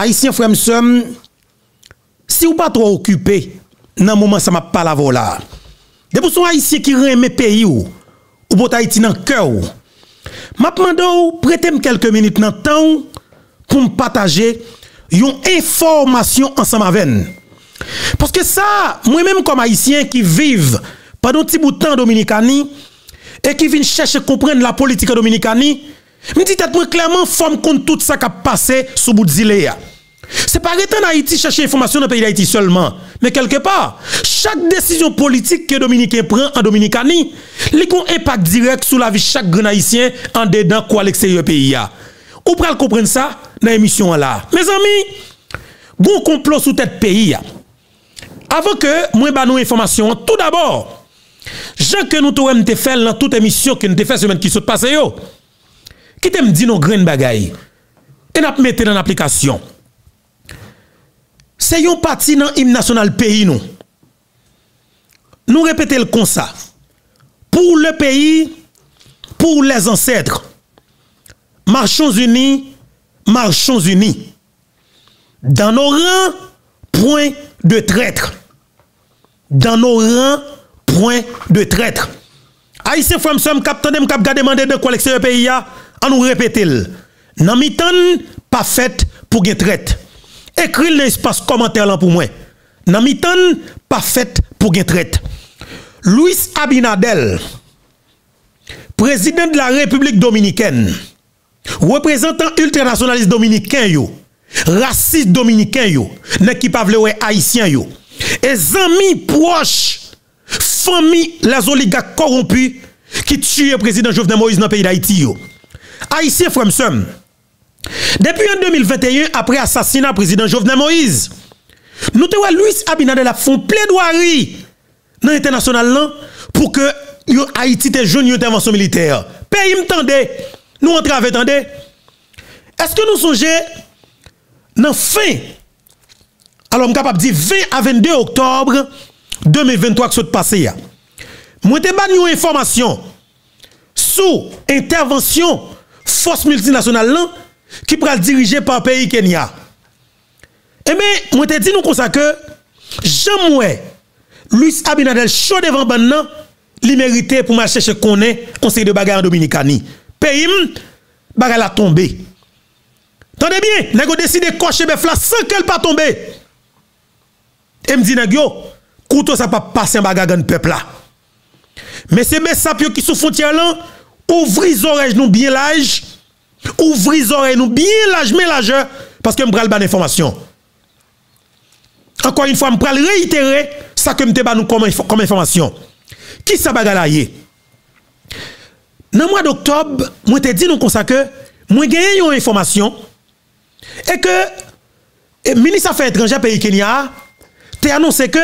Haïtien frère si vous pas trop occupé dans moment ça m'a pas la vola. De pour son haïtien qui aime pays ou ou pour Haïti dans cœur ou. M'a demandé prêtez quelques minutes dans temps pour me partager une information ensemble avec Parce que ça, moi-même comme haïtien qui vivent pendant petit bout de temps Dominicani et qui viennent chercher comprendre la politique dominicani, me dit clairement forme compte tout ça qui a passé sous bout de C'est pas rester en Haïti chercher information dans le pays d'Haïti seulement, mais quelque part, chaque décision politique que Dominicain prend en Dominicanie, il a un impact direct sur la vie de chaque grand haïtien en dedans quoi l'extérieur pays Ou pral comprendre ça dans l'émission là. Mes amis, bon complot sous tête pays Avant que moi ba nous information, tout d'abord, Jean que nous t'aurons fait dans toute émission que nous t'ai fait semaine qui s'est passé yo. Qui t'aime dit nos graines bagaille. Et n'a pas dans l'application. c'est une partie dans l'hymne national pays nous. Nous répétons le constat. Pour le pays, pour les ancêtres. Marchons unis, marchons unis. Dans nos rangs, point de traître. Dans nos rangs, point de traître. Haïtien Femme Somme, cap tandem, cap gade demandé de collectionner le pays, à nous répéter. Nan mi pas fait pour gen traite. Écris l'espace commentaire là pour moi. Nan mitan, pas fait pour gen traite. Luis Abinadel, président de la République dominicaine, représentant ultranationaliste dominicain yo, raciste dominicain yo, ne qui pas vle haïtien yo. Et amis proches, famille les oligarques corrompus qui tuent président Jovenel Moïse dans le pays d'Haïti yo. Haïtien frère Depi an 2021, apre asasina prezident Jovenel Moïse, nou te wè Louis Abinadel ap fon ple doari nan internasyonal lan pou ke yo Haiti te joun yon intervensyon militer. Pe yi mtande, nou an trave tande. Eske nou sonje nan fin, alo m kapap di 20 a 22 oktobre 2023 ki sot pase ya. Mwen te ban yon informasyon sou intervensyon fos multinasyonal lan qui pourra diriger par pays Kenya. Eh bien, on te dit nous comme ça que jamais Luis Abinadel chaud devant ban li mérité pour marcher chez connaît conseil de bagarre en Dominicani. Pays bagarre la tombé. Tendez bien, nèg décidé cocher befla sans qu'elle pas tomber. Et me dit nèg yo, couteau ça pas passer en bagarre dans peuple là. Mais c'est mes sapio qui sous frontière là, ouvrir les oreilles nous bien large Ouvri zore nou, bien laj, men laj, parce que m'bral ban information. Encore une fois, m'bral réitérer ça que m'te ban nous comme, comme information. Qui ça bagalaye? Dans le mois d'octobre, moi te dit nous comme ça que, moi gagné une information, et que, le ministre Affaires étrangères pays Kenya, t'a annoncé que,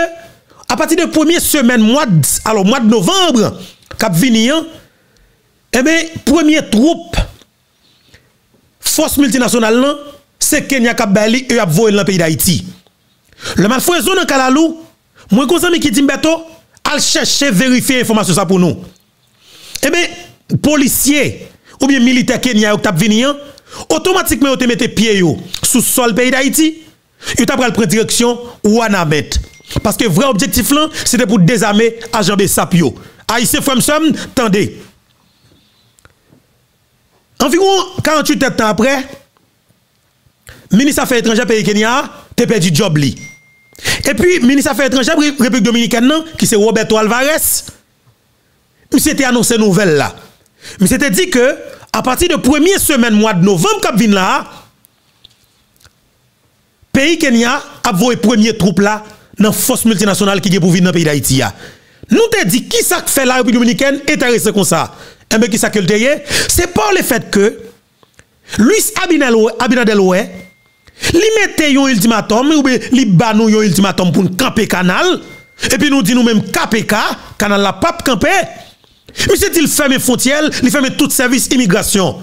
à partir de première semaine, mois de, alors mois de novembre, Cap Vinian, eh bien, première troupe, force multinationale là, c'est Kenya qui a bali et a voler dans le pays d'Haïti. Le mal fouet zone Kalalou, moi conseil qui dit Mbeto, al chercher vérifier information ça pour nous. Eh bien, policiers ou bien militaires Kenya qui t'a venu automatiquement ont mis pied sous sol pays d'Haïti, ils t'a prendre direction Wanamet. Parce que vrai objectif là, c'était pour désarmer agent Bessapio. Haïtien frère tendez. Environ 48 ans après, ministre Affaires étrangères pays Kenya a perdu job li. Et puis ministre Affaires étrangères République dominicaine qui c'est Roberto Alvarez, il s'était annoncé nouvelle là. Il s'était dit que à partir de première semaine mois de novembre cap vient là, pays Kenya a voué premier troupe là dans force multinationale qui est pour venir dans pays d'Haïti. Nous te dit qui ça fait la République dominicaine intéressé comme ça. Qui C'est par le fait que Luis Abinadel ouais, li mette un ultimatum ou bien li ba nous un ultimatum pour camper canal et puis nous dit nous même KPK canal la pape camper. Mais c'est il ferme frontières, il ferme tout service immigration?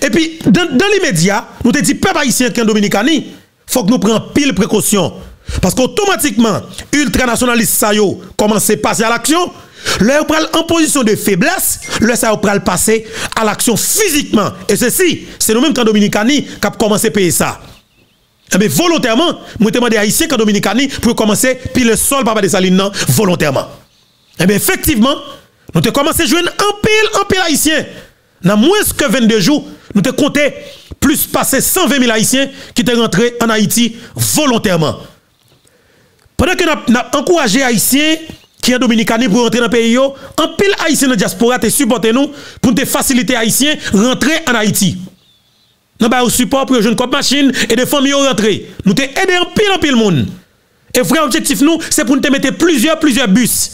Et puis dans, dans l'immédiat, nous te dit peuple haïtien qui en Dominicani, faut que nous prenions pile précaution parce qu'automatiquement ultranationaliste ça yo commence à passer à l'action? Leur pral en position de faiblesse, le ça pral passer à l'action physiquement. Et ceci, c'est nous-mêmes qu'en Dominicani qui avons commencé à payer ça. Mais volontairement, moi demandé à Haïtiens qu'en Dominicani pour commencer puis le sol papa de Saline volontairement. Eh bien effectivement, nous avons commencé à jouer un pile, un pile haïtien. Dans moins que 22 jours, nous avons compté plus passer 120 000 haïtiens qui étaient rentrés en Haïti volontairement. Pendant que nous avons encouragé haïtiens qui est dominicain pour rentrer dans le pays, en pile haïtien dans la diaspora te supporter nous pour te faciliter haïtien rentrer en Haïti. Nous avons support pour les jeunes cop machine et des familles rentrer. Nous te aider en pile en pile monde. Et vrai objectif nous, c'est pour nous te mettre plusieurs plusieurs bus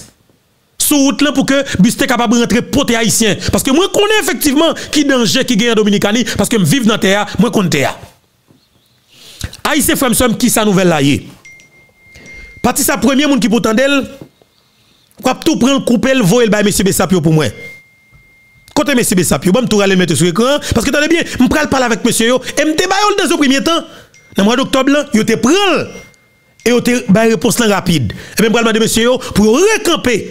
sur route là pour que bus soit capable de rentrer pour les haïtiens parce que moi connais effectivement qui danger qui gagne en Dominicanie parce que je vive dans terre, moi connais terre. Haïtien frère qui sa nouvelle là Parti sa premier monde qui peut d'elle quoi tout prendre couper le voyer le monsieur Bessapio pour moi? Côté monsieur Bessapio, bon tout aller mettre sur écran parce que attendez bien, me pral parler avec monsieur yo et me débaille dans ce premier temps. Dans le mois d'octobre là, yo te prend et yo te ba réponse rapide. Et même pral demander monsieur yo pour recamper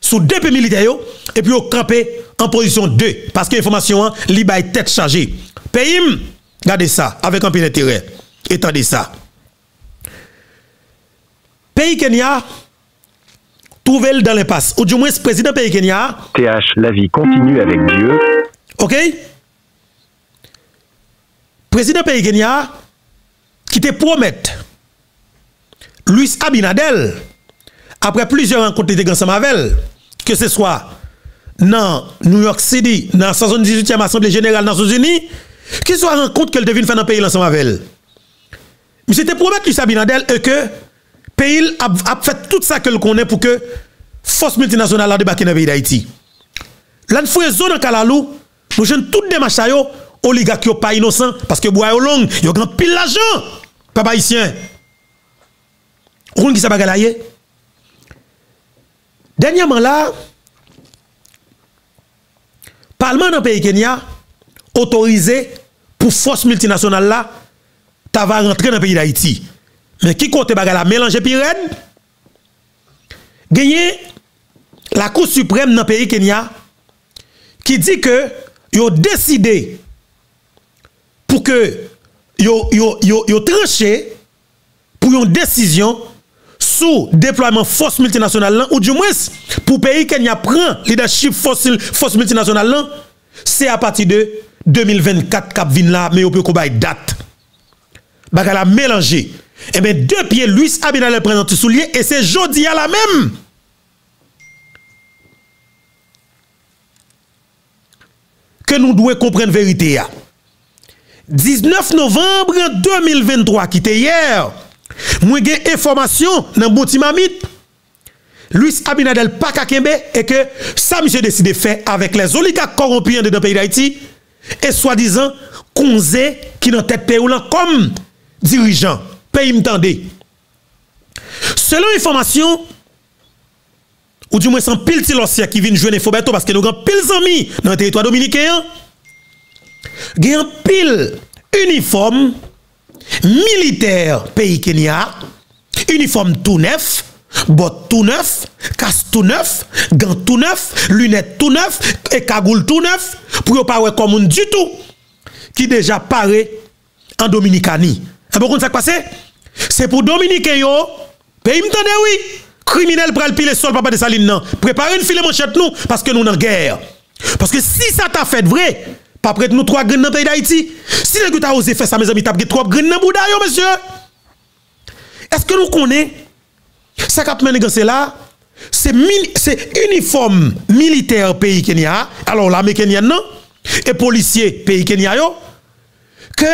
sous deux militaires et puis au camper en position 2 parce que l'information hein, li bay tête chargée. Pays regardez ça avec un peu d'intérêt. Étendez ça. Pays Kenya trouvé dans l'impasse ou du moins président pays Kenya TH la vie continue avec Dieu. OK? Président pays Kenya qui te promet Luis Abinadel après plusieurs rencontres de ensemble avec que ce soit dans New York City, dans la 78e Assemblée Générale des Nations Unies, ce soit rencontre qu'elle devine faire dans le pays ensemble avec elle. Mais c'était promettre Luis Abinadel et que pays a, fait tout ça que le connaît pour que force multinationale a débarqué dans le pays d'Haïti. Là, nous faisons zone en Kalalou, nous jeunes toutes des machins, oligarques qui pas innocents, parce que bois long, ils ont grand pile l'argent, papa haïtien. Vous savez qui ça va Dernièrement là, parlement dans le pays Kenya autorisé pour force multinationale là, t'as va rentrer dans le pays d'Haïti. Men ki kote baga la mélange pi red, genye la kou suprême nan peyi Kenya, ki di ke yo deside pou ke yo, yo, yo, yo tranche pou yon desisyon sou déploiement force multinationale lan, ou du moins pour pays Kenya prend leadership force, force multinationale lan, c'est à partir de 2024 cap vin là, mais on peut qu'on date. Bagala mélanger Eh bien, deux pieds, Luis Abinale présente soulier, et c'est Jodi à la même. Que nous devons comprendre la vérité. 19 novembre 2023, qui était hier, moi j'ai information dans Bouti Mamit. Luis Abinadel pas kakembe et que ça monsieur décidé de faire avec les oligarques corrompus dans le pays d'Haïti et soi-disant Konze qui dans tête pays comme dirigeant. Pays m'tendez. Selon information ou du moins sans pile qui vient jouer Fobeto parce que nous avons pile amis dans le territoire dominicain. Il y pile uniforme militaire pays Kenya, uniforme tout neuf, bottes tout neuf, casse tout neuf, gants tout neuf, lunettes tout neuf, et cagoule tout neuf, pour pas comme du tout, qui déjà paraît en Dominicanie. Et pourquoi ça passe? C'est pour Dominicain yo, pays m'tendez oui, criminel pral pile sol papa de saline non. Préparez une filet manchette nous, parce que nous en guerre. Parce que si ça t'a fait vrai, pas près nous trois graines dans le pays d'Haïti. Si vous avez osé faire ça, mes amis, tu as trois graines dans Bouddha, monsieur. Est-ce que nous connaissons ça qu'a mené c'est là? C'est uniforme militaire pays Kenya, alors l'armée kenyenne non, et policier pays Kenya yo, que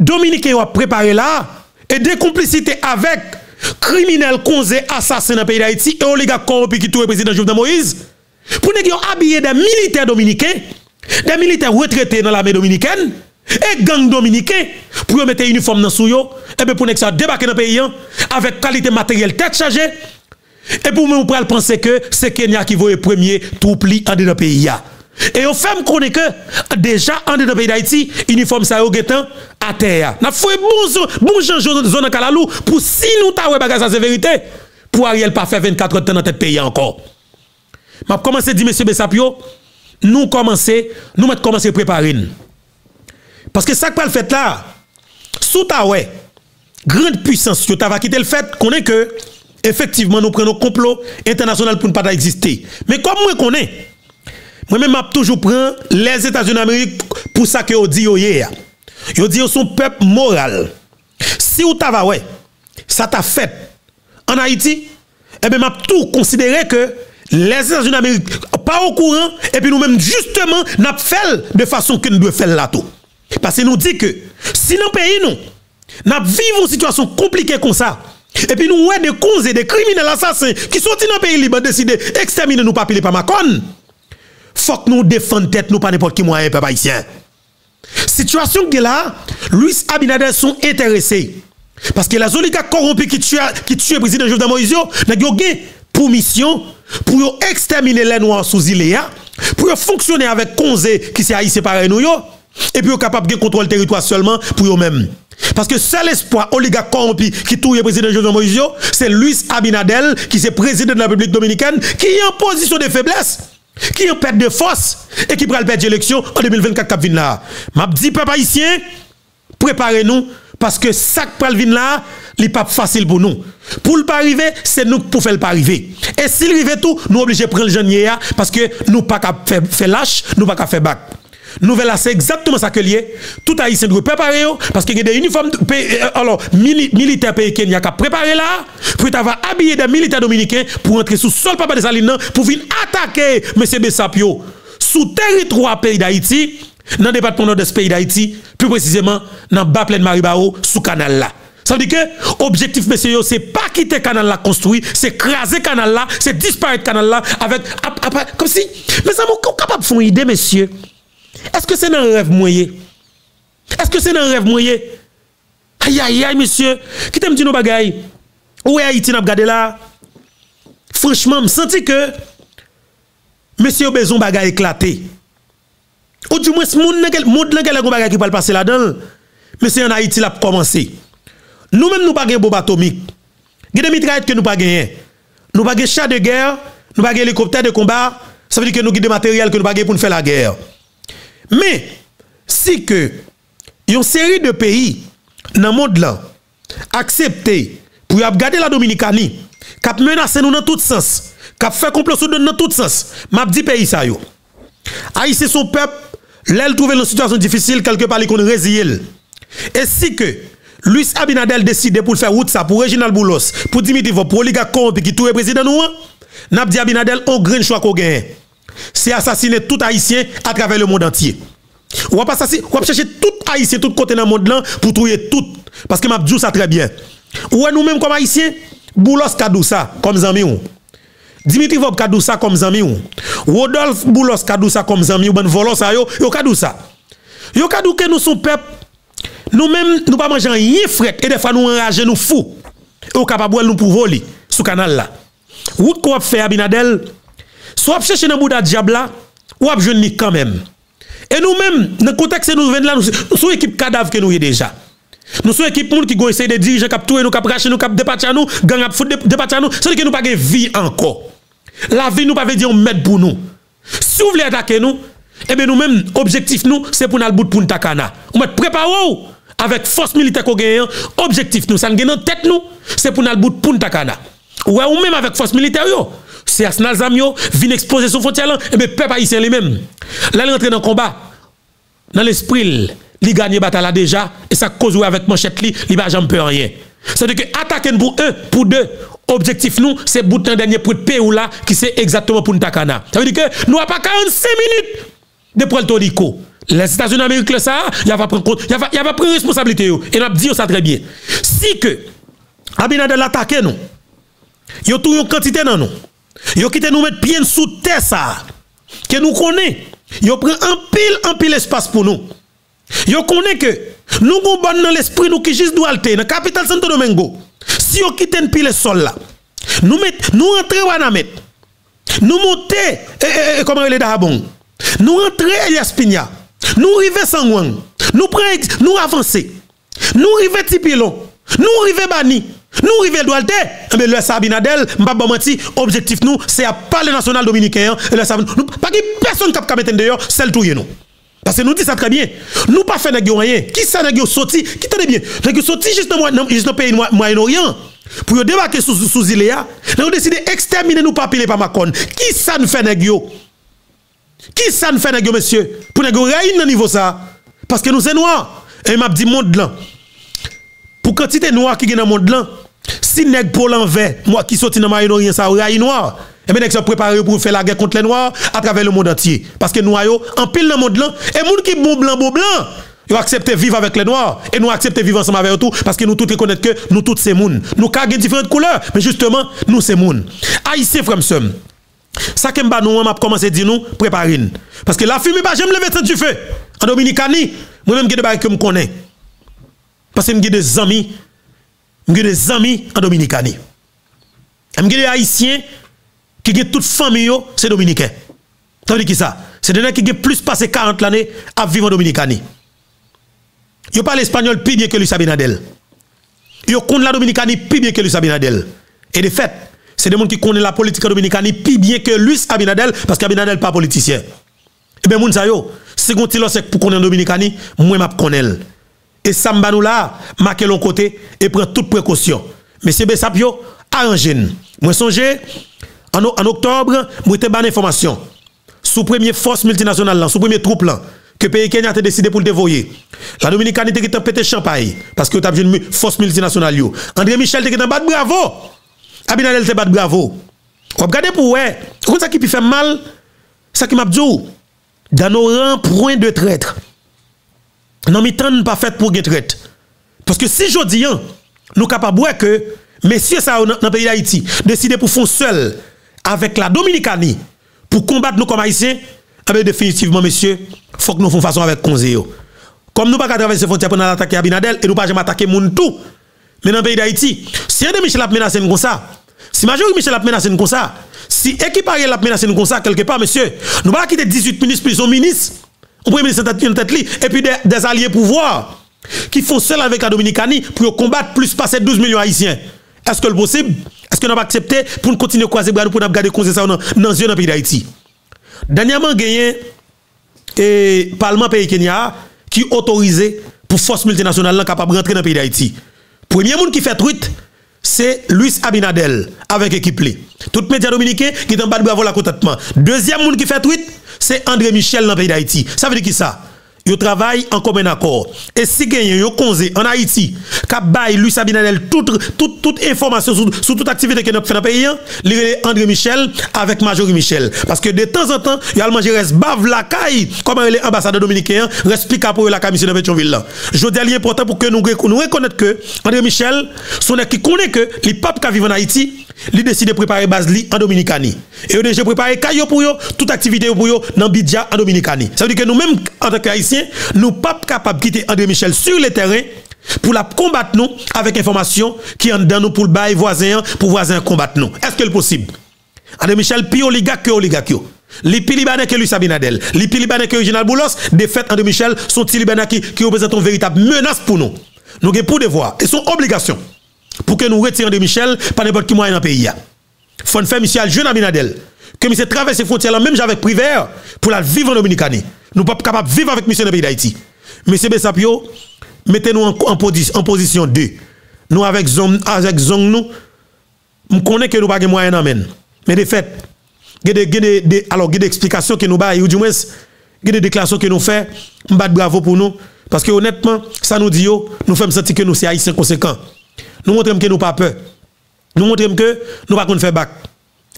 Dominique a préparé là, et des complicités avec criminels conzés assassins dans le pays d'Haïti et oligarques corrompus qui tout le président Jovenel Moïse, pour nous habiller des militaires dominicains des militaires retraités dans l'armée dominicaine et gang dominicain pour mettre uniforme dans souyo et bien pour que ça débarquer dans le pays avec qualité matérielle tête chargée et pour nous penser que c'est Kenya qui voit premier troupli en dans le pays et on fait connaît que déjà en dans le pays d'Haïti uniforme ça au à terre n'a fait bon bon zone zone Kalalou pour si nous ta bagage c'est vérité pour Ariel pas faire 24 heures dans notre pays encore m'a commencé dire monsieur Bessapio nous commencer, nous mettre commencer préparer. Parce que ça que le fait là, sous ta grande puissance, tu va quitter le fait qu'on est que, effectivement, nous prenons complot international pour ne pas exister. Mais comme moi est, Moi-même, je toujours prendre les États-Unis d'Amérique pour ça que vous dites. Vous dites, son peuple moral. Si vous avez ouais, ça t'a fait en Haïti, eh bien, m'a tout considéré que les États-Unis d'Amérique pas au courant, et puis nous-mêmes, justement, n'a fait de façon que nous devons faire là tout. Parce que nous dit que si dans le pays, nous, nous vivons une situation compliquée comme ça, et puis nous, ouais, des causes et des criminels assassins qui sont dans le pays libre décidé d'exterminer nos papiers par Macron. Faut que nous défendons tête nous pas n'importe qui moyen peuple haïtien. Situation que là, Louis Abinader sont intéressés. Parce que les oligarques corrompus qui tuent qui tuent le président Jovenel Moïse, n'ont pour mission pour exterminer les noirs sous île pour fonctionner avec Konzé qui s'est haïssé par nous et puis capable de contrôler le territoire seulement pour eux-mêmes. Parce que seul espoir oligarque corrompu qui touille le président Jovenel Moïse, c'est Luis Abinadel qui est président de la République dominicaine qui est en position de faiblesse qui est en perte de force et qui le perdre l'élection en 2024 cap là? M'a préparez-nous parce que ça qui là, n'est pas facile pour nous. Pour le pas arriver, c'est nous pour faire le pas arriver. Et s'il arrive tout, nous obligés de prendre le jeune parce que nous pas faire, faire lâche, nous pas faire bac. Nouvelle c'est exactement ça que lié. Tout haïtien doit préparer parce qu'il y a des uniformes euh, alors militaires pays Kenya qui préparé là pour avoir habillé des militaires dominicains pour entrer sous sol papa des salines pour venir attaquer monsieur Bessapio sous territoire pays d'Haïti dans le département de ce pays d'Haïti, plus précisément dans bas plein Maribao sous canal là. Ça veut dire que l'objectif, monsieur, c'est pas quitter canal là construit, c'est craser canal là, c'est disparaître canal là avec, comme si, mais ça m'a capable de faire une idée, monsieur. Est-ce que c'est un rêve moyen? Est-ce que c'est un rêve moyen? Aïe, aïe, aïe, monsieur. Qui t'aime dire nos bagailles? Où est Haïti? N'a regardé là? Franchement, je sens que monsieur a besoin de bagaille éclaté. Ou du moins, le monde dans quel bagaille qui peut passer là-dedans? Monsieur en Haïti l'a commencé. Nous-mêmes, nous pas de bombe atomique. A des mitraillettes que nous pas gagné. Nous pas de chars de guerre, nous pas de hélicoptères de combat. Ça veut dire que nous avons des matériels que nous pas pour faire la guerre. Men, si ke yon seri de peyi nan mod lan, aksepte pou ap gade la Dominikani, kap menase nou nan tout sens, kap fe komploso nan tout sens, map di peyi sa yo. Ay se son pep, lèl trouve nan situasyon difisil, kelke pali kon reziyel. E si ke, Luis Abinadel deside pou l fè wout sa pou Reginald Boulos, pou Dimitri Vop, pou Oliga Kompi ki tou e prezident nou an, nap di Abinadel on gren chwa ko genye. C'est assassiner tout haïtien à travers le monde entier. On va chercher tout haïtien tout côté dans le monde là pour trouver tout parce que m'a dit ça très bien. Ou nous même comme haïtiens, Boulos kadou ça comme zami ou. Dimitri Vob kadou ça comme zami ou. Rodolphe Boulos kadou ça comme zami ou ben volos yo, yo kadou ça. Yo kadou que nous sommes peuple nous même nous pas manger rien fret et des fois nous enrager nous fou. Et capable nous pour voler sous canal là. Route qu'on fait Abinadel So ap chèche nan bouda diab la, ou ap joun ni kanmèm. E nou mèm, nan kontak se nou ven la, nou sou ekip kadav ke nou ye deja. Nou sou ekip moun ki go eseye de dirijen kap touye nou, kap rache nou, kap depatya nou, gang ap fout depatya nou, se de ke nou pa ge vi anko. La vi nou pa ve di yon met pou nou. Si ou vle atake nou, ebe nou mèm, objektif nou, se pou nan bout pou ntakana. Ou met prepa wou, avèk fos milite ko genyen, objektif nou, san genyen tet nou, se pou nan bout pou ntakana. Ou wè ou mèm avèk fos milite yo, c'est Arsenal Zamio vient exposer son frontière là et bien peuple haïtien lui-même là il rentre dans le combat. Dans l'esprit il gagne bataille là déjà et ça cause avec manchette il va jamais peur rien. C'est-à-dire que attaquer pour un pour deux objectif nous c'est bout de dernier pour paix ou là qui c'est exactement pour Ntakana. Ça veut dire que nous n'avons pas 45 minutes de Puerto Rico les États-Unis d'Amérique ça il va prendre va il responsabilité et n'a dit ça très bien. Si que Abinader attaqué nous il y a tout une quantité dans nous Yo quitté nous mettre pied sous terre ça. Que nous connaissons. Yo prend un pile en pile espace pour nous. Yo connaît que nous bon dans l'esprit nous qui juste Dualte dans capitale Santo Domingo. Si yo quitte un pile sol là. Nous met nous rentrer Wanamet. Nous monter eh, eh, eh, comment il est d'abon. Nous rentrer Elias Pigna. Nous river Sangwang. Nous prendre nous avancer. Nous river Tipilon. Nous river Bani. Nous arrivons Doualte, mais le Sabinadel, m'pa pas menti, objectif nous c'est à parler national dominicain et le Sabin, pas que personne qui peut mettre dehors, c'est le tout nous. Parce que nous disons ça très bien. Nous pas fait rien. Qui ça n'a sorti? Qui t'en bien? Nèg sorti juste dans juste pays Moyen-Orient pour débarquer sous sous île là. Nous décidé exterminer nous pas par Macron. Qui ça nous fait nèg Qui ça nous fait nèg monsieur? Pour nèg rien dans niveau ça. Parce que nous c'est noirs. Et m'a dit monde là. Pour quantité noir qui est dans le monde là, si nèg pour l'envers, moi qui sorti dans Moyen-Orient ça raï noir. Et bien, sont préparés pour faire la guerre contre les Noirs à travers le monde entier. Parce que nous, en pile dans le monde là, et gens qui bon blanc, bon blanc, ils acceptent vivre avec les Noirs. Et nous acceptons vivre ensemble avec eux parce que nous tous reconnaissons que nous tous c'est. Nous avons différentes couleurs, mais justement, nous c'est moun. Haïtien, frère, ça que nous, on a commencé à dire nous, préparer. Parce que la fumée, bah, j'aime lever du feu. En Dominicanie, moi-même, je connais. Parce que j'ai des amis, j'ai des amis en Dominicanie. J'ai des Haïtiens qui ont toute famille, c'est dominicain. Ça veut dire qui ça? C'est des gens qui ont plus passé 40 années à vivre en Dominicanie. Ils parlent espagnol plus bien que Luis Abinadel. Ils connaissent la Dominicanie plus bien que Luis Abinadel. Et de fait, c'est des gens qui connaissent la politique Dominicanie plus bien que Luis Abinadel parce qu'Abinadel n'est pas politicien. Et eh bien, moun sa yo, si c'est pour connaître en Dominicanie, moi je connais. Et ça m'a nous là, marquer l'on côté et prendre toute précaution. Mais c'est Bessapio, arrangez. Moi songe en, en octobre, moi te ban information. Sous première force multinationale, sous premier troupe là, que pays Kenya a décidé pour le dévoyer. La Dominicanité qui a pété champagne parce que tu as une force multinationale. André Michel te bat bravo. Abinadel te bat bravo. Regardez pour ouais, comment ça qui faire mal, ça qui m'a dit dans nos rangs point de traître. Non, mais temps pas fait pour traite. Parce que si je dis, nous capables que messieurs ça dans le pays d'Haïti décider pour faire seul avec la Dominicanie pour combattre nous comme haïtiens, eh définitivement, monsieur, il faut que nous fassions façon avec Konzeo. Comme nous ne pas traverser les frontières pour attaquer Abinadel et nous ne pas attaquer moun tout. Mais dans le pays d'Haïti, si un de Michel a menacé comme ça, si Major Michel a menacé comme ça, si équipe a menacé comme ça quelque part, monsieur, nous ne pas quitter 18 ministres plus un ministre, premier ministre tête, tête et puis des, alliés pouvoir qui font seul avec la Dominicanie pour combattre plus passer 12 millions haïtiens. Est-ce que c'est possible? Est-ce que nous pas accepté pour continuer à croiser pour nous garder comme ça dans le pays d'Haïti? Dernièrement, gagné et Parlement pays Kenya qui autorisé pour force multinationale capable de rentrer dans le pays d'Haïti. Premier monde qui fait truite, c'est Luis Abinadel avec équipe. Tout média dominicain qui est en bas de bravo la contentement. Deuxième monde qui fait truite, c'est André Michel dans le pays d'Haïti. Ça veut dire qui ça? Yo travaille en commun accord. Et si gagne yo konze en Haïti, k'ap bay Luis Abinadel toute toute toute information sur, toute activité que nous fait dans pays, li André Michel avec Majorie Michel parce que de temps en temps, manger bave la caille comme les ambassadeurs dominicains explique pour la commission de Pétionville. Je important pour que nous nous reconnaître que André Michel son qui connaît que les papes qui vivent en Haïti, il décide de préparer base en Dominicanie. Et a déjà préparé caillou pour yo, toute activité pour yo dans Bidja en Dominicanie. Ça veut dire que nous même en tant qu'haïtiens, nous pas capables de quitter André Michel sur le terrain pour la combattre nous avec information qui en dans nous pour le bail voisin pour voisin combattre nous. Est-ce que c'est possible? André Michel plus oligarque que oligarque. Les Libanais que lui Sabinadel, les Libanais que Original Boulos, de fait André Michel sont les qui, qui représentent une véritable menace pour nous. Nous avons pour devoir et son obligation pour que nous retirions André Michel par n'importe qui moyen dans le pays. Il faut faire Michel jeune Abinadel que monsieur traverse les frontières même avec Priver pour la vivre en Dominicanie. Nous ne sommes pas capables de vivre avec monsieur dans le pays d'Haïti. Monsieur Bessapio, mettez-nous en, en, position 2. Nous, avec Zong, avec nous, nous connaissons que nous n'avons pas de moyens d'amener. Mais de fait, il y a des, explications que nous avons, ou du moins, il y a des déclarations que nous faisons, nous bravo pour nous. Parce que honnêtement, ça nous dit, nous faisons sentir que nous sommes haïtiens conséquents. Nous montrons que nous pas peur. Nous montrons que nous pas faire bac.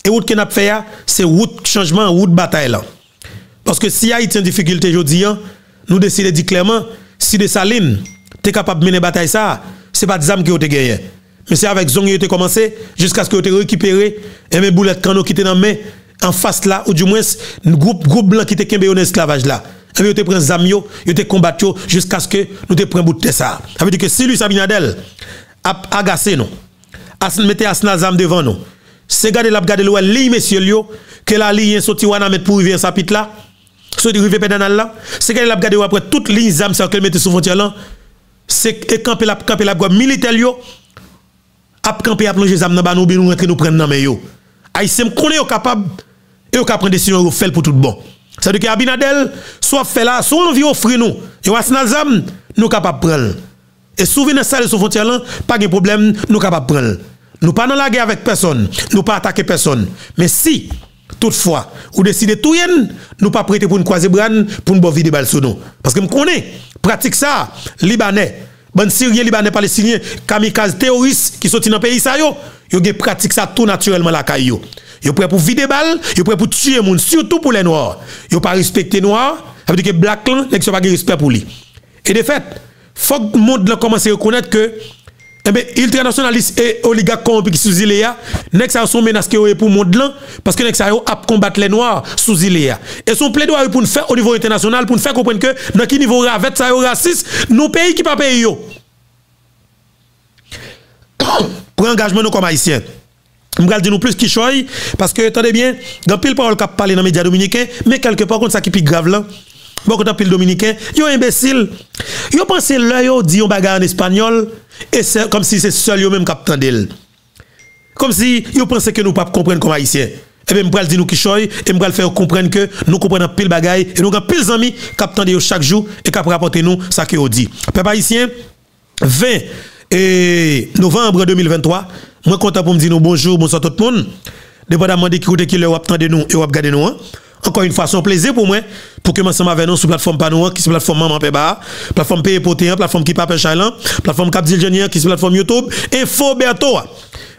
Et route que nous fait, c'est route changement, route bataille. Parce que si Haïti en difficulté aujourd'hui, hein, nous décidons de dire clairement, si de Saline, tu es capable de mener bataille ça, ce n'est pas des âmes qui ont gagné. Mais c'est avec Zong qui ont commencé jusqu'à ce que tu récupéré et mes boulettes quand qui étaient dans main en face là, ou du moins, groupe, groupe blanc qui était en esclavage là. Et puis, tu pris Zamio, tu te combattu jusqu'à ce que nous te prenions bout de ça. Ça veut dire que si lui, Sabinadel, ap agase nou. As mette asna zam devan nou. Se gade lap gade lou li mesye lyo, ke la li yen soti wana met pou rive sa pit la, soti rive pedanal la, se gade lap gade lou apre tout li zam sa kel mette sou fontia lan, se e kampe lap kampe lap gwa milite lyo, ap kampe ap lonje zam nan ba nou bi nou rentre nou pren nan men yo. Ay se m konen yo kapab, e yo ka pren desisyon yo fel pou tout bon. Sa de ki Abinadel, so fe la, so nou vi ofri nou, yo asna zam, nou kapab pren lè. Et souvent, ça, sur frontière là, pas de problème, nous capables de prendre. Nous pas dans la guerre avec personne, nous pas attaquer personne. Mais si, toutefois, vous décidez tout yen, nous pas prêter pour une croiser bran, pour une bonne vie de balle sur nous. Parce que je connais, pratique ça, Libanais, bon Syrien, Libanais, Palestinien, kamikaze terroristes qui sont dans le pays, ça yo, yo pratique ça tout naturellement la caillou. Yo prêt pour vider balle, yo prêt pour tuer monde, surtout pour les noirs. Yo pas respecter noirs, ça veut dire que black là, n'ek pas respect pour lui. Et de fait, faut que le monde commence à reconnaître que eh bien, internationalistes et oligarques corrompus qui sous Iléa, nek ça sont menaces pour le monde parce que nek ça a combattre les noirs sous Iléa. Et son plaidoyer pour nous faire au niveau international, pour nous faire comprendre que dans quel niveau ravette ça raciste, nos pays qui pas yo. Pour engagement nous comme haïtiens. Je vais dire plus qui choy parce que attendez bien, dans pile parole qui parler dans les médias dominicains, mais quelque part contre ça qui est grave là. Beaucoup de pile dominicain, yo imbécile. Yo pense là yo dit on bagarre en espagnol et c'est comme si c'est seul yo même qui d'elle. Comme si yo pense que nous pas comprendre comme haïtien. Et bien, je vais dire nous qui choy et vais faire comprendre que nous comprenons pile bagaille et nous avons pile d'amis qui chaque jour et qui rapporter nous ça que dit. Peuple haïtien, 20 et novembre 2023, moi content pour me dire nous bonjour, bonsoir tout le monde. Dépendamment de qui ou qui le attendez nous et nous. Hein. Encore une fois, c'est un plaisir pour moi pour que ensemble avec nous sur la plateforme Panou, qui est la plateforme Maman Peba, plateforme Paye Poté, plateforme qui Pape plateforme Cap qui est la plateforme YouTube, Info Berto.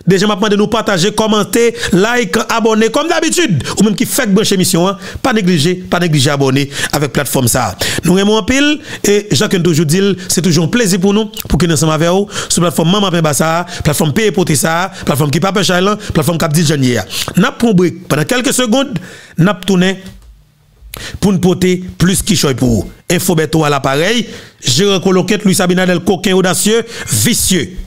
Déjà, maintenant de nous partager, commenter, like, abonner, comme d'habitude. Ou même qui fait brancher émission, hein. pas négliger, pas négliger abonner avec plateforme ça. Nous aimons un pile et Jacques toujours dit, c'est toujours un plaisir pour nous, pour que nous sommes avec vous, sur la plateforme Maman Pemba plateforme Paye Poté ça, plateforme qui Pape Chailan, plateforme Cap Dilgenier. N'a brique pendant quelques secondes, n'a tourné pour nous porter plus qui choy pour vous. Info à l'appareil, je recoloque Louis Sabinadel coquin audacieux, vicieux.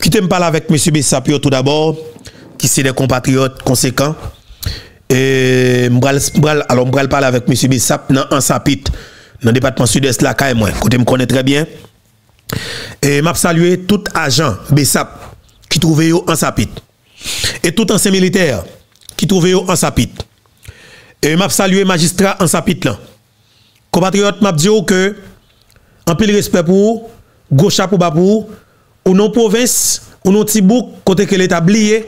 Qui me parler avec M. Bessapio tout d'abord, qui c'est des compatriotes conséquents. Et alors, je parler avec M. Bessap dans un sapit, dans le département sud-est, là, quand moi, côté me connaît très bien. Et je saluer tout agent Bessap qui trouvait en sapit. Et tout ancien militaire qui trouvait en sapit. Et je saluer magistrat en sapit là. Compatriote m'a dit que, en pile respect pour, gauche pour pour, ou non province, ou non Tibouk, côté que l'État blié, et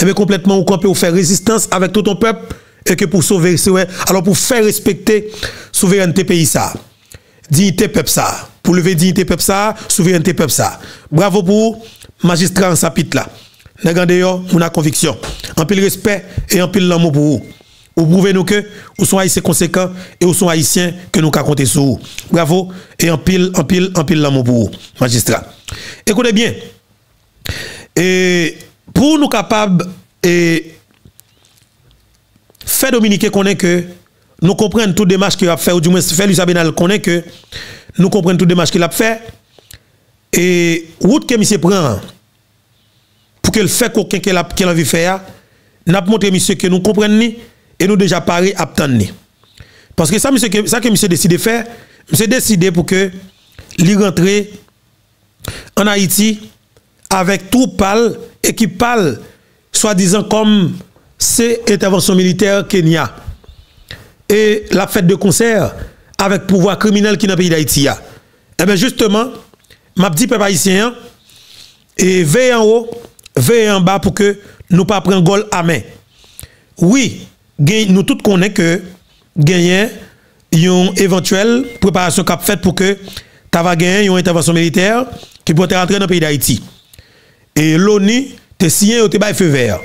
eh bien complètement ou camper ou faire résistance avec tout ton peuple, et que pour sauver, alors pour faire respecter souveraineté pays ça, dignité peuple ça, pour lever dignité peuple ça, souveraineté peuple ça. Bravo pour magistrat en sapit là. Regardez yo, on a conviction. En pile respect et en pile l'amour pour vous. Vous prouvez nous que vous sont haïtiens conséquents et vous sont haïtiens que nous avons compter sur vous. Bravo et en pile, en pile, en pile l'amour pour vous, magistrat. Écoutez bien. Et pour nous capables et faire dominiquer connaît que nous comprenons tout démarche qu'il a fait, ou du moins faire Benal connaît que nous comprenons tout démarche qu'il a fait. Et route que monsieur prend pour qu'il fait qu'aucun qu'il a, envie de faire, n'a montré monsieur que nous comprenons et nous déjà paré à. Parce que ça, monsieur, ça que monsieur décidé de faire, monsieur décidé pour que lui rentre en Haïti avec tout pâle, équipe pâle, soi-disant comme c'est intervention militaire Kenya. Et la fête de concert avec pouvoir criminel qui dans le pays d'Haïti. a. Eh bien justement, m'a dit peuple haïtien, et veille en haut, veille en bas pour que nous pas prendre gol à main. Oui, nous tous connaissons que gagner une éventuelle préparation cap faite pour que tu vas gagner une intervention militaire qui pourrait rentrer dans le pays d'Haïti. Et l'ONU te signé au feu vert.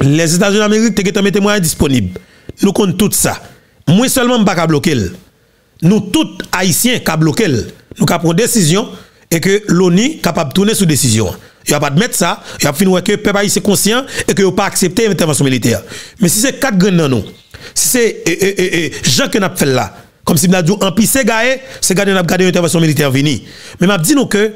Les États-Unis d'Amérique te mis moyens disponibles. Nous connaissons tout ça. Moi seulement pas bloquer. Nous tous haïtiens qui bloquer. Nous avons pris décision et que l'ONU capable de tourner sous décision. Il a pas de ça, il a fini que le peuple haïtien conscient et que pas accepter l'intervention militaire. Mais si c'est quatre graines dans nous, si c'est eh, eh, eh, eh, Jean que n'a fait là, comme si nous dit en pis c'est gaé, c'est gardé n'a gardé l'intervention militaire venir. Mais m'a dit nous que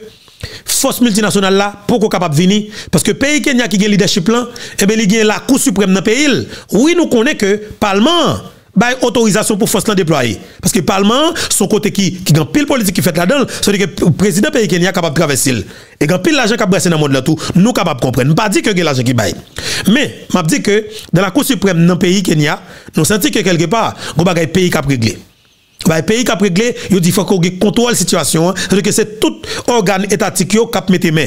force multinationale là pourquoi capable venir parce que pays Kenya qui gagne leadership là et ben il gagne la cour suprême dans pays oui nous connaissons que parlement bail autorisation pour force déployer parce que parlement son côté qui qui gagne pile politique qui fait là-dedans c'est que le président pays Kenya capable de traverser et gagne pile l'argent qui brasser dans le monde là tout nous capable de comprendre pas dire que l'argent qui bail mais m'a dit que dans la cour suprême dans pays Kenya nous senti que quelque part go bagay pays qui a réglé le pays qui a réglé, il dit faut qu'on contrôle situation. hein. C'est-à-dire que c'est tout organe étatique qui a mis main.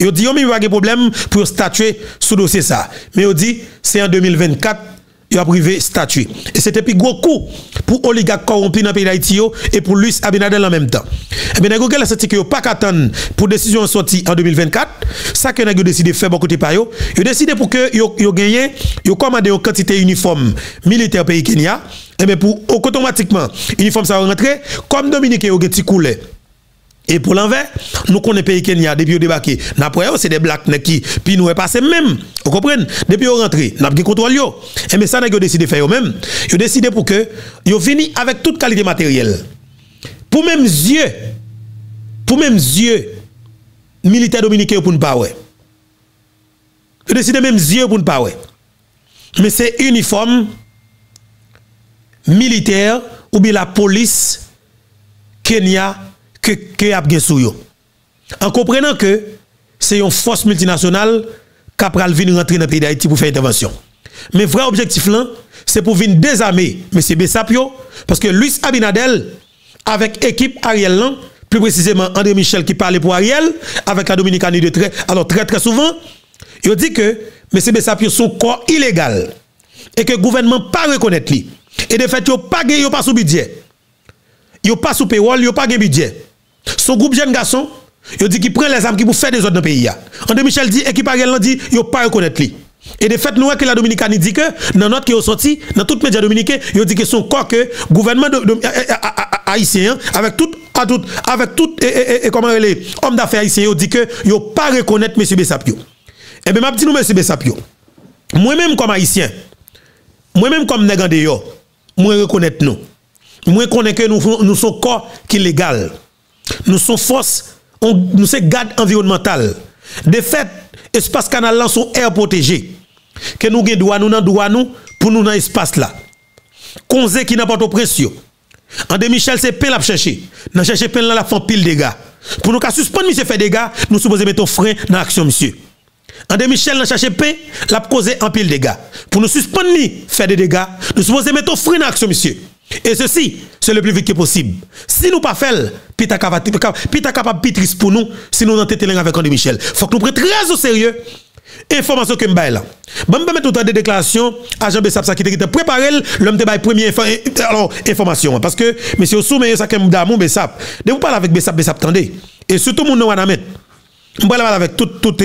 Il dit n'y a pas de problème pour statuer sous dossier ça. Mais il dit c'est en 2024 il a privé statuer. Et c'était plus gros coup pour oligarques corrompus dans le pays d'Haïti et pour Luis Abinadel en même temps. Et bien, Google a senti que pas qu'attendre pour décision sortie en 2024. Ça que n'a décidé de faire beaucoup de pas yo. Il a décidé pour que yo gagné, yo commandé une quantité uniforme militaire pays Kenya. Et bien pour automatiquement uniforme ça rentrer comme Dominique yo geti coulé. Et pour l'envers, nous connaissons pays Kenya depuis au débarqué. Après, c'est des blacks qui puis nous est passé même. Vous comprenez? Depuis au rentré, n'a pas contrôle yo. Et mais ça n'a décidé de faire eux même. Ils ont décidé pour que yo vini avec toute qualité matérielle. Pour même yeux pour même yeux militaires dominicains pour ne pas ouais. Ils décidé même yeux pour ne pas ouais. Mais c'est uniforme militaire ou bien la police Kenya que que a sou yo. En comprenant que c'est une force multinationale qui pral venir rentrer dans le pays d'Haïti pour faire intervention. Mais vrai objectif là, c'est pour venir désarmer M. Bessapio parce que Luis Abinadel avec équipe Ariel plus précisément André Michel qui parlait pour Ariel avec la Dominicanie de très alors très très souvent, il dit que M. Bessapio son corps illégal et que le gouvernement pas reconnaître lui. Et de fait, il pas gagné, pas sous budget. Il pas sous payroll, il pas gagné budget. Son groupe jeune garçon, il dit qu'il prend les armes qui pour faire des autres dans le pays. André Michel dit, équipe Ariel dit, il pas reconnaître lui. Et de fait, nous, que la Dominicanie dit que, dans notre qui est sorti, dans toutes les médias dominicains, il dit que son corps que, gouvernement a- a- a- haïtien, avec tout, tout, avec tout, et, comment les hommes d'affaires haïtiens, il dit que, il pas reconnaître M. Bessapio. Eh bien, m'a dit nous, M. Bessapio, moi-même comme haïtien, moi-même comme dehors, moi reconnaître nous. Moi connais que nous nous sommes corps qui légal. Nous sommes force, nous sommes garde environnementale. De fait, espace canal là sont air protégé. Que nous avons droit nous dans droit nous pour nous dans espace là. Konze qui n'a pas de pression. André Michel c'est peine à chercher. N'a chercher peine là la font pile dégâts. Pour nous suspendre monsieur fait dégâts, nous supposons mettre un frein dans l'action monsieur. André Michel n'a cherché paix, l'a causé en pile dégâts. Pour nous suspendre faire des dégâts, nous supposons mettre frein dans l'action monsieur. Et ceci, c'est le plus vite possible. Si nous pas fait, capable pita capable pitris pour nous si nous n'entêtons avec André Michel. Faut que nous prenions très au sérieux information que m'baille là. Bon me mettre autant de déclarations agent Bessap ça qui était préparé l'homme te bail première infa- alors information parce que monsieur soumet ça que m'damou Bessap. De vous parler avec Bessap Bessap tendez. Et surtout mon wana mettre je vais avec tout tout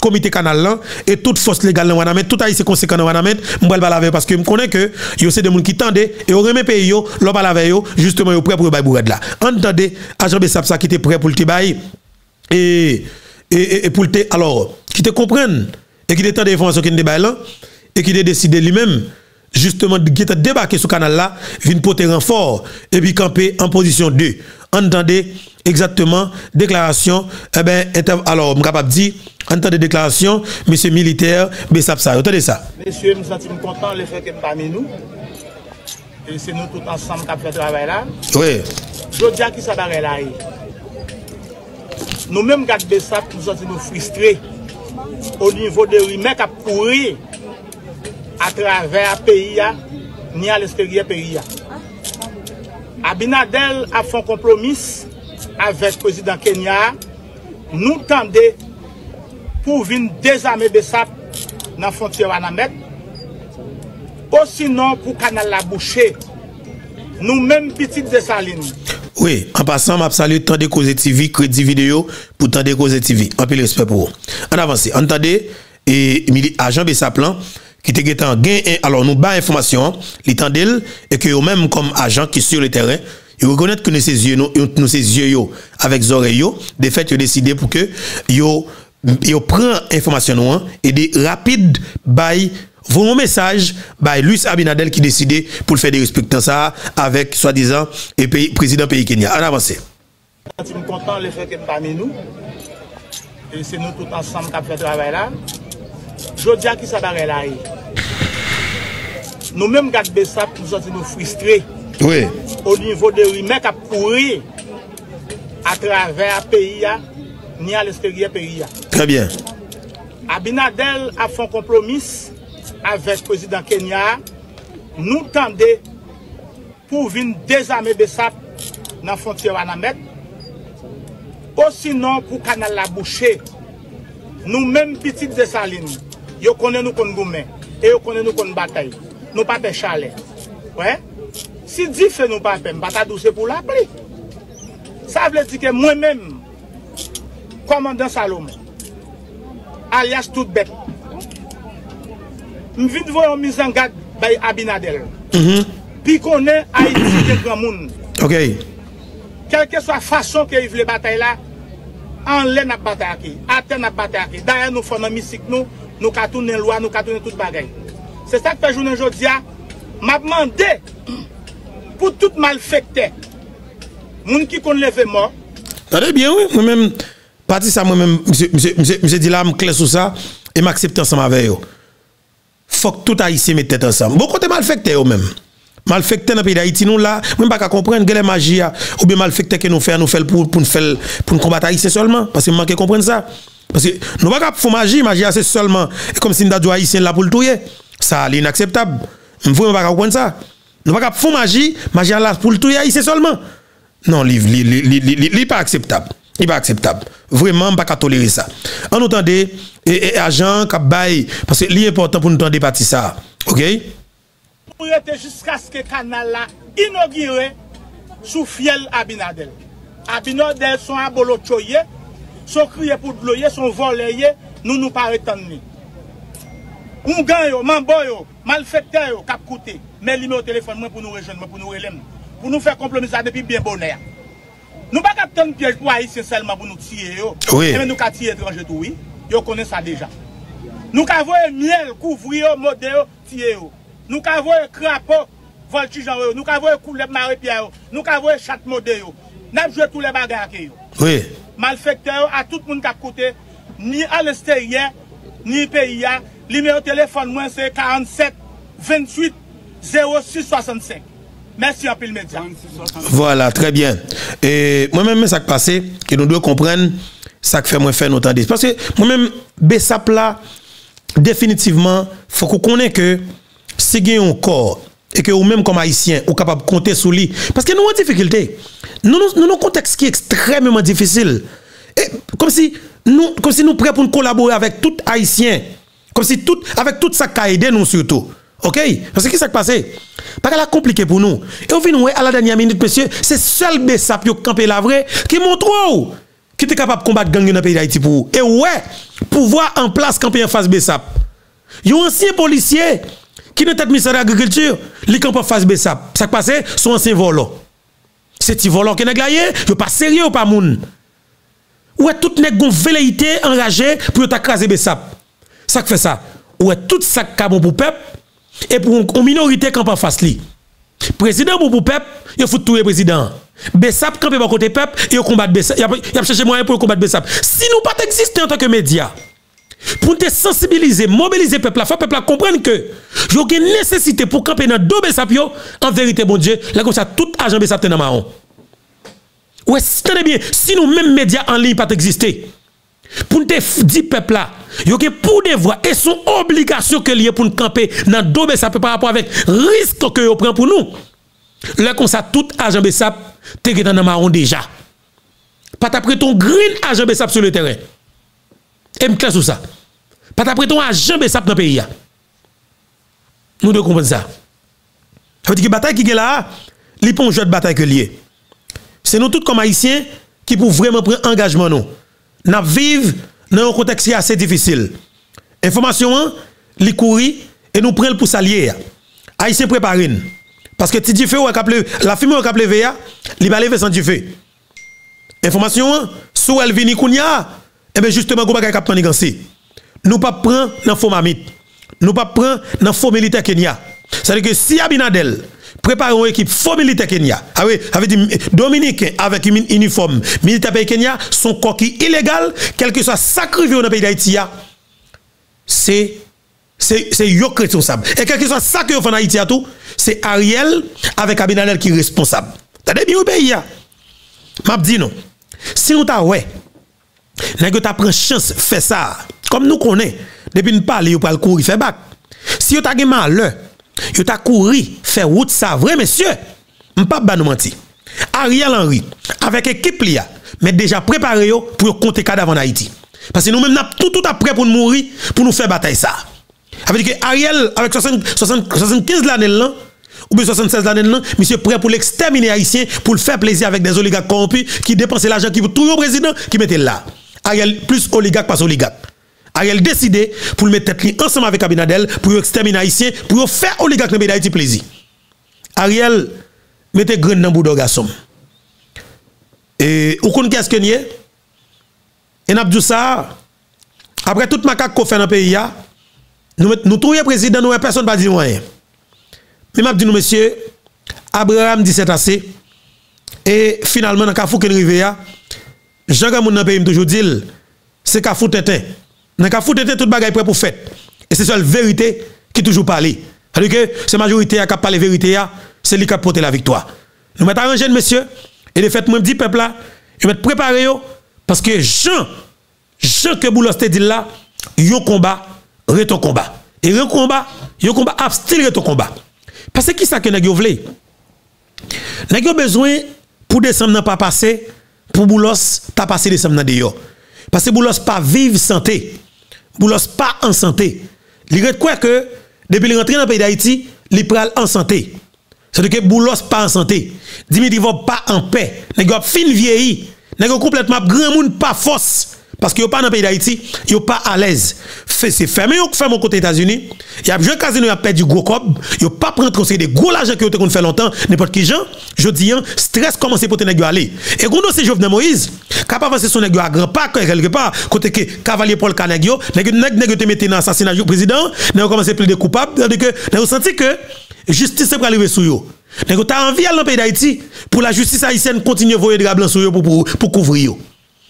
comité canal là et toute force légale dans Wanamet, tout haïtien conséquent Wanamet, je vais avec parce que je connais que yo c'est des gens qui tendent et au remet pays yo, l'on parle avec yo justement yo prêt pour bail bourrade là. Entendez agent Bessap ça qui était prêt pour le bail et et, pour te- alors qui te comprennent et qui te tend des informations qui ne débaillent là et qui te décide lui-même justement de qui te débarquer sur canal là, vient porter renfort et puis camper en position 2. Entendez exactement déclaration eh ben alors je capable de dire entendez déclaration monsieur militaire Bessap ça. Entendez ça. Messieurs, je me sens content le fait que parmi nous. E se nou tout ansam kap fè travè la. Oui. Jodi a ki sa bare la e. Nou menm gade besap nou santi nou fristre. Ou nivou de kap kouri. A travè a peyi ya. Ni esterye peyi ya. Abinadel a fon kompromis. Avèk prezident Kenya. Nou tende. Pou vin dezame besap. Nan fonti wana met. Ou sinon pou kanal la boucher, nou menm pitit de saline. Oui, en passant, m'a salué Tande Cause TV, crédit vidéo pour Tande Cause TV. Un peu de respect pour vous. En avance, entendez, et agent Bessaplan, qui était en gain, alors nous bas information, l'étendel, et que même comme agent qui sur le terrain, ils reconnaissent que nous ses yeux, nous, ses yeux, avec les oreilles, de fait, ils décidé pour que, yo, yo prend information, hein, et des rapides bail vous un message by Luis Abinadel qui décidé pour faire des respectants ça avec soi-disant le pays, président pays Kenya. En avance. Je suis content le fait que parmi nous, et c'est nous tous ensemble qui avons fait le travail là. Je dis à qui ça va là. Nous-mêmes, gars Bessap, nous sommes frustrés. Oui. Au niveau de l'humain qui a pourri à travers le pays, ni à l'extérieur du pays. Très bien. Abinadel a fait un compromis avèk prezident Kenya, nou tende pou vin dezame besap nan fontye wana met, osinon pou kanal la boucher, nou menm pitit de salin, yo konen nou kon goumen, e yo konen nou kon batay, nou pape chale. Si di fe nou pa pem, bata dou se pou la pli. Sa vle di ke mwen men, komandan Salom, alias tout bet, m vin vwe yon mizan gad bay Abinadel. Mm -hmm. Pi konen Haiti gen gran moun. Ok. Kelke swa fason ke yon vle batay la, an lè nap batay aki, atè nap batay aki. Daya nou fon nan misik nou, nou katounen lwa, nou katounen tout bagay. Se sa kpe jounen jodia, map mande... tout mal fekte. Moun ki kon leve mò. Tade bien, oui. Mwen men, pati sa mwen men, mse di la m kles ou sa, e m aksepte ansan ma veyo. faut tout Haïtien mette ensemble. Bon côté malfecté eux même. Malfecté dans le pays d'Haïti nous là, même pas qu'à comprendre que les magie ou bien malfecté que nous faisons nous faisons pour pour nous faire pour nous combattre Haïtien seulement parce que manque comprendre ça. Parce que nous pas faire magie, magie c'est seulement comme si nous avons haïtien là pour le tuer. Ça c'est inacceptable. Nous ne pas comprendre Nou pa kap foun maji, maji Allah pou l'tou ya, se solman. Non, li, li, li, li pa akseptab. Li pa akseptab. Vreman pa ka tolere sa. An nou tande, e, e ajan kap bay, parce li important pou nou tande pati sa. Ok? Pou rete jiska sk kanal la inogire sou fiel Abinadel. Abinadel son abolo choye, son kriye pou gloye, son voleye, nou nou pare tan ni. On gagne yo, mambo yo, malfecteur yo, au téléphone pour nous rejoindre, pour nous relève. Pour nous faire compromis ça depuis bien bonheur. Nous pas capter piège pour haïtien seulement pour nous tirer yo. Oui. Ka tirer étranger tout oui. Yo déjà. Nous ka voyer miel couvrir modèle tirer yo. Nous ka voyer crapaud voltige yo. Nous ka voyer couleur marie pierre yo. Nous ka voyer chat modèle yo. N'a joué tous les bagarres yo. Oui. Malfecteur à tout le côté ni à l'extérieur ni pays numéro de téléphone c'est 47 28 06 65. Merci à le média. Voilà, très bien. Et moi-même, ça qui passe, que nous devons comprendre, ça qui fait moi faire notre Parce que moi-même, Bessap là, définitivement, faut qu'on connaisse que si a un corps, et que vous même comme haïtien, vous capable de compter sur lui. Parce que nous avons difficulté. Nous avons un contexte qui est extrêmement difficile. Et comme si nous, comme si nous prêts pour collaborer avec tout haïtien. Comme si tout, avec tout ça qui a aidé nous surtout. OK? Parce que qu'est-ce qui s'est passé Parce que c'est compliqué pour nous. Et au final, à la dernière minute, monsieur, c'est seul Bessap qui a campé la vraie qui montre qui était capable de combattre gang dans le pays d'Haïti pour vous. Et ouais, pouvoir en place camper en face Bessap. Il a un ancien policier qui n'est pas ministre de l'agriculture, qui campe en face Bessap. Ça qui passe, son ancien volant. C'est petit volant qui n'est pas il pas sérieux ou pas moun. Ouais, tout nèg gon velléité enragé pour t'accraser Bessap. Ça fait ça. Ouais, tout ça qui bon pour peuple et pour une minorité qui en face li. Président pour peuple, il faut tout le président. Bessap campé par côté peuple, il combat Bessap, il a cherché moyen pour combattre Bessap. Si nous pas exister en tant que média, pour te sensibiliser, mobiliser peuple, faut peuple comprendre que il y a une nécessité pour camper dans deux sapio en vérité bon Dieu, là comme ça tout agent Bessap dans marron. Ouais, tenez bien, si nous même médias en ligne pas exister pour te dire peuple là, il y a pour devoir et son obligation que lié pour nous camper dans deux Bessap par rapport avec risque que vous prend pour nous. Là comme ça tout agent Bessap te dans marron déjà. Pas après ton green agent Bessap sur le terrain. Et me sur ça. Pas après ton agent Bessap dans le pays. Nous devons comprendre ça. Ça veut dire que bataille qui est là, un jeu de bataille que lié. C'est nous tous comme haïtiens qui pouvons vraiment prendre engagement nous. Nous vivons dans un contexte assez difficile. Information, li courir et nous prenons pour s'allier. Haïtiens préparent. Parce que si fais la fumée qui a levé, il va lever sans fais. Information, sous elle vini kounya, et eh bien justement, vous pas prendre Nous pas prendre dans faux mamite. Nous pas prendre dans faux militaire Kenya. C'est-à-dire que si Abinadel préparer une équipe faux militaire Kenya. Ah oui, avec Dominicain avec une uniforme militaire pays Kenya, son coquille illégal, quel que soit sacré dans le pays d'Haïti, c'est c'est yo responsable. Et quel que soit ça que vous en Haïti à tout, c'est Ariel avec Abinadel qui est responsable. T'as bien au pays M'a dit non. Si nous t'a ouais, nèg t'a prend chance faire ça. Comme nous connaît, depuis nous parler, yo pas le courir fait bac. Si yo t'a gen malheur, yo t'a courir faire route ça vrai monsieur. M'pas pas nous mentir. Ariel Henry avec équipe lia, mais déjà préparé yo pour compter cadavre en Haïti. Parce que nous même tout tout prêt pour nous mourir pour nous faire bataille ça. Ariel avec 60, 75 l'année là ou bien 76 l'année là, monsieur prêt pour l'exterminer haïtien pour le faire plaisir avec des oligarques corrompus qui dépensent l'argent qui tout le président qui mettait là. Ariel plus oligarque pas oligarque. Ariel décidé pour le mettre tête ensemble avec Abinadel pour exterminer haïtien pour faire oligarque dans d'Haïti plaisir. Ariel mettez grain dans bout garçon. Et vous connaissez qu'est-ce que est Et n'a ça après toute macaque qu'on fait dans le pays nous nous trouvons président nous personne pas dit rien. Mais m'a dit nous monsieur Abraham dit c'est assez et finalement dans Kafou rive Jean Gamoun dans pays toujours dit c'est qu'à foutre tétin. Dans foutre tétin tout bagay prêt pour fait. Et c'est seule vérité qui toujours parle. C'est-à-dire que c'est majorité qui parle vérité c'est lui qui a porté la victoire. Nous mettons arrangé monsieur et de fait moi dit peuple là, je mettre préparer parce que Jean Jean que Boulos te dit là, yo combat, reto combat. Et un combat, yo combat abstil reto combat. Parce que qui ça que nèg yo vle? Nèg besoin pour descendre pas passer pour Boulos, t'as passé semaines dehors. Parce que Boulos pas vive santé. Boulos pas en santé. Il quoi que depuis qu'il rentré dans le pays d'Haïti, il pral en santé. C'est-à-dire que Boulos pas en santé. Dimitri va pas en paix. Il fin vieilli. Il complètement grand monde pas force. Parce que pas dans le pays d'Haïti, yo pas à l'aise. C'est fermé, yo ferme côté États-Unis. Il y a joué casino, il a perdu gros cob. Yo pas prendre conseil des gros l'argent que yo fait longtemps. N'importe qui gens, je dis, hein, stress commence pour te aller. Et quand c'est Jovenel Moïse, capable avancer son nèg à grand pas quelque part, côté que cavalier Paul Canegio, nèg nèg nèg te mettre dans assassinat du président, nèg commencé plus de coupables, c'est-à-dire que nèg senti que justice est arriver sur yo. Nèg ta envie le pays d'Haïti pour la justice haïtienne continuer voyer des blancs sur yo pour pour, pour couvrir.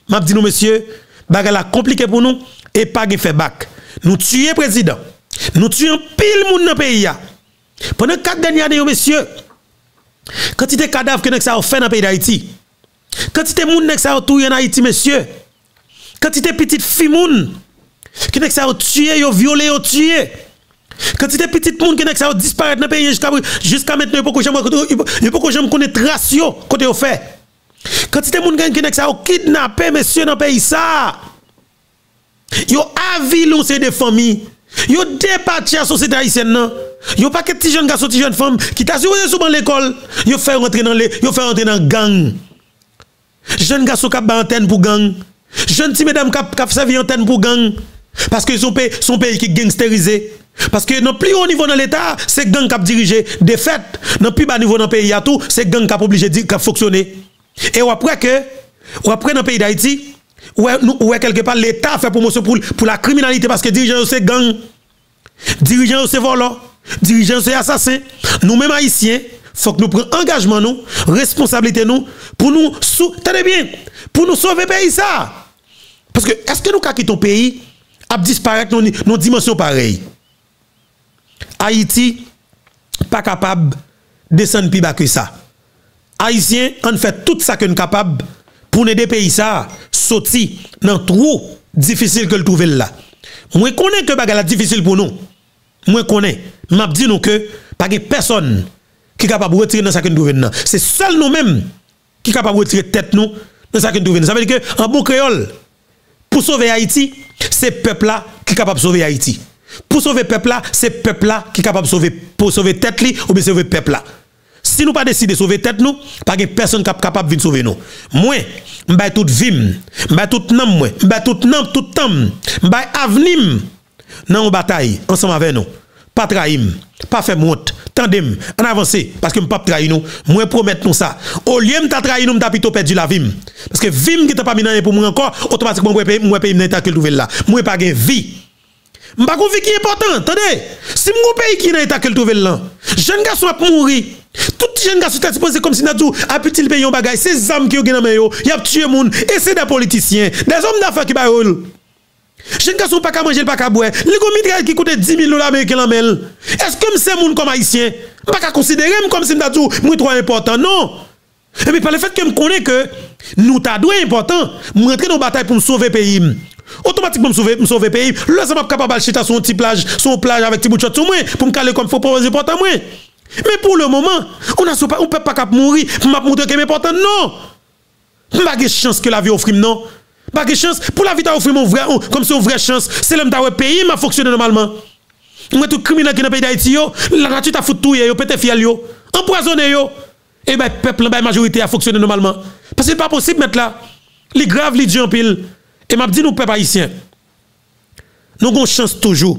M'a dit nous monsieur la compliqué pour nous et pas de fait bac. Nous tuons président. Nous tuons pile monde dans le pays. Pendant quatre dernières années, monsieur, quantité de cadavres que nous avons fait dans le pays d'Haïti, quantité de monde que nous avons tué en Haïti, monsieur, quantité de petites filles que nous avons tué, violé, tué. Quantité de petites monde que nous avons disparu dans le pays jusqu'à maintenant, il n'y a pas que je connaisse ratio côté fait. Quantité de gens qui ont kidnappé monsieur dans le pays ça. Yo avilon c'est des familles. Yo départi la société haïtienne non. Yo pas que petit jeune garçon, petit jeune femme qui t'a souvent souvent l'école, yo fait rentrer dans les yo fait rentrer dans gang. Jeune garçon qui a antenne pour gang. Jeune petit mesdames qui a servi antenne pour gang. Parce que son pays, son pays qui gangsterisé. Parce que dans plus haut niveau dans l'État, c'est gang qui a dirigé. des fêtes. Dans plus bas niveau dans le pays, tout, c'est gang qui a obligé de fonctionner. Et après que, ou après dans le pays d'Haïti, ou est quelque part l'État fait promotion pour, la criminalité parce que dirigeants c'est gang, dirigeants c'est volant, dirigeants c'est assassin. Nous-mêmes haïtiens, faut que nous prenions engagement nous, responsabilité nous pour nous bien, pour nous sauver le pays ça. Parce que est-ce que nous quittons le pays a disparaître dans une dimension pareille. Haïti, pas capable de descendre plus bas que ça. Haïtiens, on fait tout ça qu'on est capable pour aider pays ça sortir dans trou difficile que le trouver là. Moi connais que bagarre difficile pour nous. Moi connais, m'a dit nous que pas personne qui est capable de retirer dans ça qu'on trouver là. C'est seul nous-mêmes qui est capable de retirer tête nous dans ça qu'on trouver. Ça veut dire que en bon créole pour sauver Haïti, c'est peuple là qui est capable de sauver Haïti. Pour sauver peuple là, c'est peuple là qui est capable de sauver pour sauver tête li ou bien sauver peuple là. Si nous pas décider de sauver tête nous, pas de personne qui est capable de sauver nous. Moi, je vais tout vim, je vais tout nom, je vais tout nom, tout temps, je vais avenir dans la bataille, ensemble avec nous. Pas trahir, pas faire honte, tandem, en avancer, parce que je ne pas trahir nous. Moi, promets nous ça. Au lieu de trahir nous, je plutôt perdu la vie. Parce que vim qui t'a pas mis dans pour moi encore, automatiquement, je vais payer, je vais payer, je vais là. Moi, pas de vie. M'pas vie qui est important, attendez. Si mon pays qui n'a état que trouver là. Jeune garçon a mourir. Tout jeune garçon t'a supposé comme si n'a dit a petit le pays en bagaille, ces hommes qui ont gagné yo, y a tué monde et c'est des politiciens, des hommes d'affaires qui ba Jeune garçon pas qu'à manger, pas qu'à boire. Les gommitres qui coûte 10 000 dollars américains en. Est-ce que c'est moun comme haïtien? Pas qu'à considérer comme si m'ta moi trop important. Non. Et puis par le fait que me connais que nous t'a doué important, rentrer dans bataille pour me sauver pays. Automatiquement me sauver me sauver pays. Là ça m'a capable d'acheter son petit plage, son plage avec petit bout de sur pour me caler comme faut pour important moi. Mais pour le moment, on on peut pas mourir pour m'a montrer que c'est important non. Pas de chance que la vie offre non. Pas de chance. Pour la vie, offert mon vrai, comme c'est une vraie chance. C'est l'homme t'as pays m'a fonctionné normalement. Moi, tout criminel qui dans le pays d'Haïti, la nature t'a foutu tout, yo, peut-être fiel, yo, empoisonné. Et eh ben, peuple, la majorité a fonctionné normalement. Parce que c'est pas possible mettre là. Les graves, les en pile. Et m'a dit, nous, peuple haïtien, nous avons chance toujours.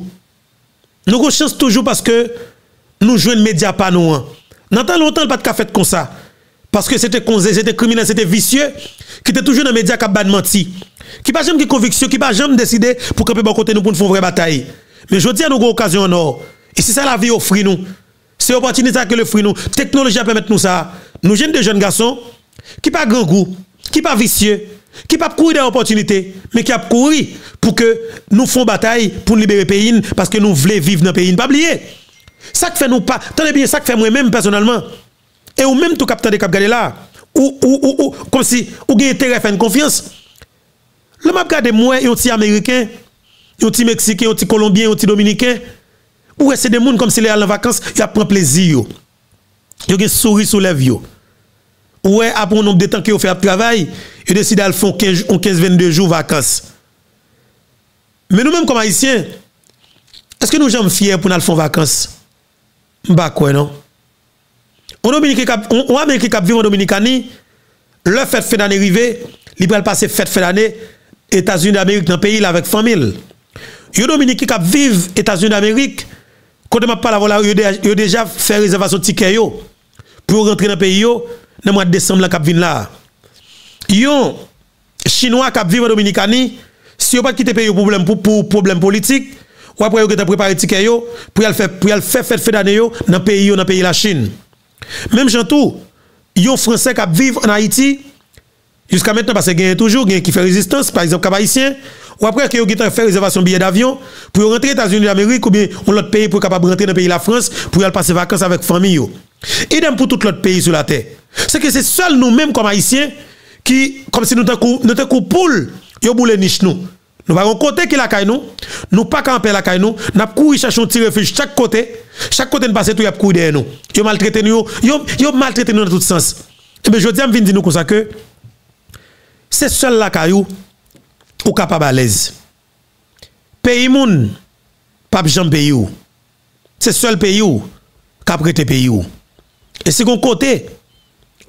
Nous avons chance toujours parce que nous jouons médias pas nous. Hein. Dans longtemps, pas de fait comme ça. Parce que c'était c'était criminel, c'était vicieux qui était toujours dans les médias qui a menti, qui pas jamais conviction, qui pas jamais décidé pour camper bon côté nous pour une vraie bataille. Mais je dis à nous une occasion en. Et c'est ça la vie offre nous. C'est l'opportunité que le fruit nous. Technologie permet nous ça. Nous jeunes des jeunes garçons qui pas grand goût, qui pas vicieux, qui pas courir des opportunités, mais qui a couru pour que nous fassions bataille pour libérer le pays parce que nous voulons vivre dans le pays. Pas oublier. Ça que fait nous pas. Tenez bien, ça que fait moi-même personnellement. Et ou même tout capteur de cap là ou, ou, ou, comme si, ou avez intérêt à faire une confiance. Le m'a regardé moi, un petit américain, un mexicain, un colombien, un dominicain. Ou c'est des gens comme si les en vacances, ils prennent plaisir. Ils ont sourire sur les. Ouais, après un nombre de temps qu'ils ont fait travail, ils décident de faire 15-22 jours vacances. Mais nous-mêmes, comme haïtiens, est-ce que nous sommes fiers pour nous faire vacances? Bah quoi, non? On Dominique on Amérique qui vivre en Dominicanie, le fête fait d'année arrivé, il va passer fête fait d'année États-Unis d'Amérique dans le pays avec famille. Yo Dominique qui vivre États-Unis d'Amérique, quand m'a parlé voilà, yo déjà fait réservation ticket yo pour rentrer dans le pays le mois de décembre là cap vinn là. Yo chinois qui vivre en Dominicanie, si yo pas quitter pays problème pour, pour problème politique, ou après yo préparé ticket yo pour y faire pour y faire fête d'année yo dans pays yo dans pays la Chine. Même tout, yon Français qui vivent en Haïti, jusqu'à maintenant, parce y a toujours qui fait résistance, par exemple, haïtien, ou après que ont fait réservation billet d'avion pour rentrer aux États-Unis d'Amérique ou bien l'autre pays pour capable rentrer dans le pays la France pour aller passer vacances avec famille. Idem pour tout l'autre pays sur la terre. C'est que c'est seul nous-mêmes comme haïtiens qui, comme si nous étions poule, yo boule niche nous. Nous avons côté qui la caille nous, nous pas camper la caille nous, n'a couru chercher un petit refuge chaque côté, chaque côté de passer tout y a couru derrière nous. Yo maltraité nous, yo yo maltraité nous dans tout sens. Et bien je dis à dire nous comme ça que c'est seul la caillou ou capable à l'aise. Pays moun pas jamais pays ou. C'est seul pays ou cap pays ou. E se kon kote,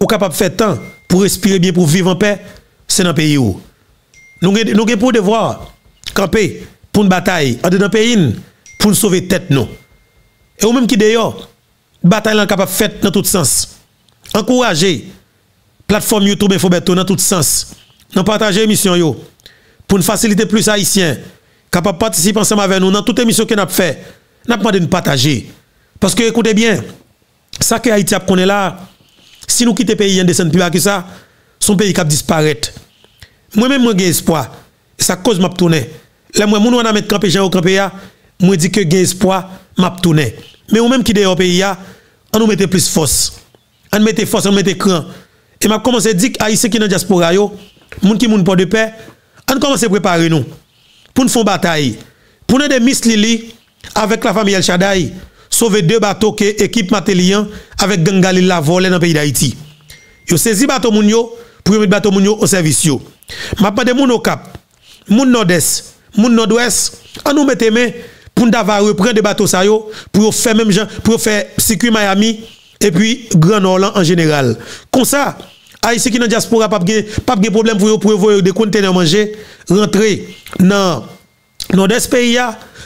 ou kapap fè tan pou respire bien, pou vive an pe, se nan peyi ou. Nou gen, nou gen pou devwa kampe pou n batay, an de nan peyin pou n sove tèt nou. E ou menm ki deyo, batay lan kapap fèt nan tout sens. Enkouraje, platform YouTube Infobeto nan tout sens. Nan pataje emisyon yo, pou n fasilite plus haisyen, kapap patisipe ansam ave nou nan tout emisyon ke nap fè, nap mande n pataje. Paske ekoute bien, ça que Haïti a connaît là, si nous quittons le pays, en descend plus bas que ça, son pays cap disparaître. Moi-même, j'ai espoir. Ça cause m'a tourner. Là, moi, moun wana mettre campé, Jean au campé, moi dit que gain espoir, m'a tourné. Mais ou même qui est au pays, on nous mette plus force. On mette force, on mette cran. Et m'a commencé à dire que Haïtiens qui dans la diaspora, yo, moun qui moun pas de paix, on commence à préparer nous pour nous faire bataille. Pour nous de Miss Lili avec la famille El Shaddai, sauver deux bateaux que équipe Matelian avec Gangali la volé dans le pays d'Haïti. Yo saisi bateau moun yo pour mettre bateau moun yo au service. M'a pas de moun au cap, moun nord-est, moun nord-ouest, on nous mette main pour nous reprendre des bateaux ça yo pour faire même gens pour faire circuit Miami et puis Grand Orlan en général. Comme ça, Haïti qui dans diaspora pas pas de problème pour pour voir des conteneurs manger rentrer dans nord-est pays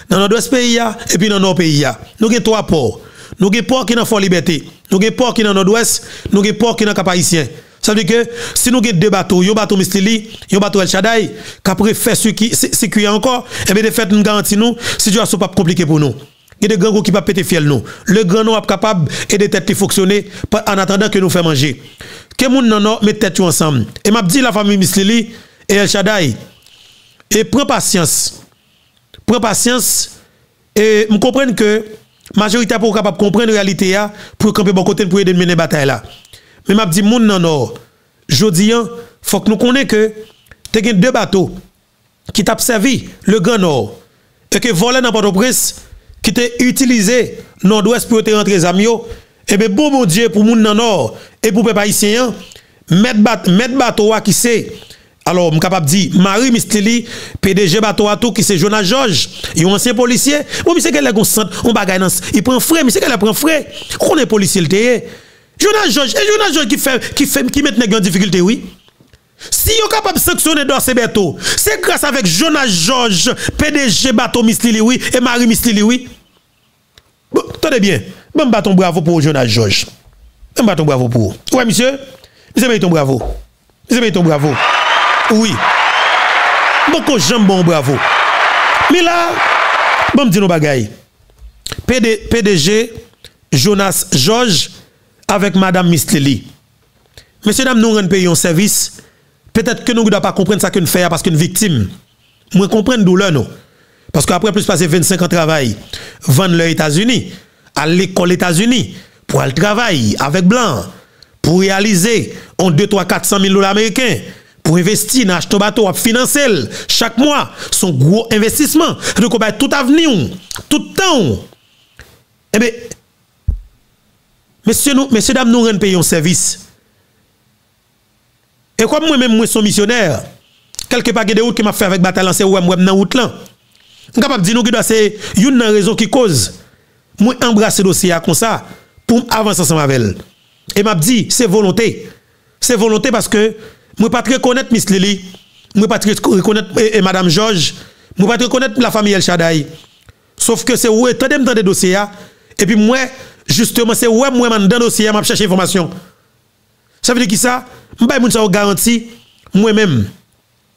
dans nord-ouest pays et puis dans nord pays Nous avons trois ports. Nous avons port qui dans Fort Liberté, nous avons port qui dans nord-ouest, nous avons port qui dans Cap Haïtien. Ça veut dire que si nous avons deux bateaux, un bateau Mistili, un bateau El Shaddai, qu'après faire ce qui est encore, et bien de fait nous garantit nous, situation pas compliquée pour nous. Il y a des grands qui peuvent péter fiel nous. Le grand nous est capable et fonctionner en attendant que nous fassions manger. Que moun ensemble. Et m'a dit la famille et El Shaddai. Et prends patience. Prends patience et me comprendre que majorité pour capable comprendre réalité a pour camper bon côté pour aider mener bataille là. Mais m'a dit moun nan nord, jodi an, faut que nous connaît que te gen deux bateaux qui t'a servi le grand nord et que volé dans Port-au-Prince qui t'a utilisé nord-ouest pour te rentrer amis et eh bien bon mon Dieu pour moun nan nord et pour peuple haïtien mettre bat mettre bateau qui c'est alors, je suis capable de dire, Marie Misteli, PDG bateau tout qui c'est Jonas Georges, est ancien policier. Bon, c'est qu'elle est constante, on bagaille il prend frais, c'est qu'elle prend frais. On est policier le Jonas Georges, et Jonas Georges qui fait qui fait qui met en difficulté oui. Si vous capable de sanctionner ces bateaux, c'est grâce avec Jonas Georges, PDG bateau Misteli oui et Marie Misteli oui. Tenez bien. Bon bâton bravo pour Jonas Georges. Un bravo pour. Ouais, monsieur. Monsieur mériton bravo. Monsieur mériton bravo. Oui. Beaucoup j'aime bon bravo. Mais là, bon me dire nos bagailles. PDG Jonas Georges avec Madame Misteli. Messieurs, dames, nous rendons pays en service. Peut-être que nous ne pas comprendre ça que nous faisons parce qu'une victime. Moi, comprendre douleur, non. Parce qu'après plus passer 25 ans de travail, vendre les États-Unis, à l'école États-Unis, pour aller travailler avec blanc, pour réaliser en 2, 3, 400 000 dollars américains, pour investir dans acheter bateau à financer chaque mois son gros investissement donc on tout avenir tout temps eh bien messieurs nous messieurs dames nous rendons payons service et comme moi même moi suis missionnaire quelque part de route qui m'a fait avec bataille lancé ouais moi dans route là capable dire nous que c'est une raison qui cause moi embrasser dossier comme ça pour avancer ensemble avec elle et m'a dit c'est volonté. C'est volonté parce que moi pas très connaître Miss Lily, moi pas très reconnaître et, madame Georges, moi pas très reconnaître la famille El Shaddai. Sauf que c'est ouais, tant dans des dossiers et puis moi justement c'est ouais moi dans dossier m'a chercher information. Ça veut dire qui ça? M'bay moun ça garantie moi-même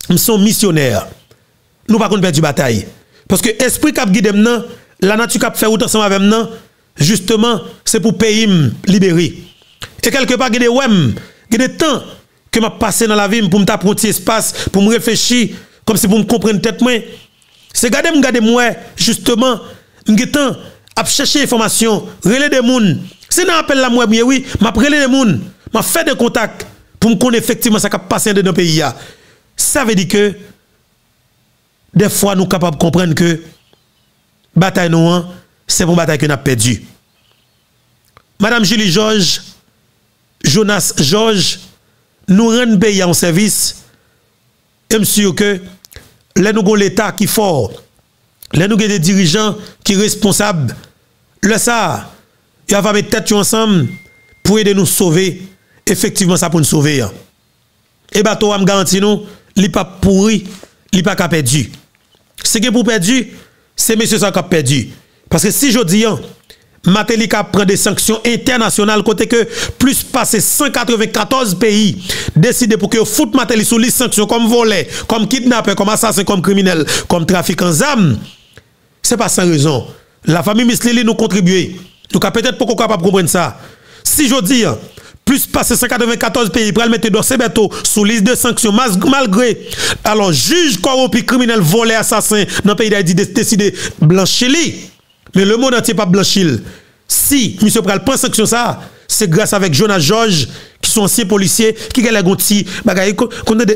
je suis missionnaire. Nous pas perdre du bataille parce que esprit cap guide maintenant la nature cap fait ensemble avec maintenant justement c'est pour pays libérer. Et quelque part, il y a des temps que je passé dans la vie pour me prendre espace, pour me réfléchir, comme si pour me comprendre tête moi. C'est garder me garder moi, justement, temps à chercher information, relais des gens. C'est un appel la moi, oui, m'a relais des gens, m'a fait des contacts pour me connaître effectivement ce qui passé dans le pays. Ça veut dire que des fois nous capables de comprendre que bataille nous, c'est une bataille que nous avons perdue. Madame Julie Georges, Jonas Georges, nous rendons pays en service. Et monsieur que là nous avons l'État qui est fort, là nous des dirigeants qui responsables. Là ça, il va mettre tête ensemble pour aider nous sauver. Effectivement, ça pour nous sauver. Et bateau, je garantis nous, il n'est pas pourri, il n'est pas perdu. Ce qui est pour perdu, c'est monsieur ça qui a perdu. Parce que si je dis, Matelika prend des sanctions internationales côté que plus passé 194 pays décidé pour que foot Mateli sous les sanctions comme volet, comme kidnappeur, comme assassin, comme criminel, comme trafiquant d'armes. C'est pas sans raison. La famille Mislili nous contribue. Nous peut-être pas comprendre ça. Si je dis plus passé 194 pays pour mettre dossier Beto sous liste de sanctions malgré alors juge corrompu criminel volé assassin dans le pays d'Haïti décidé blanchir Mais le monde entier pas blanchil. Si monsieur pral prend sanction ça, c'est grâce avec Jonas George qui sont anciens policiers qui gagne gonti bagaille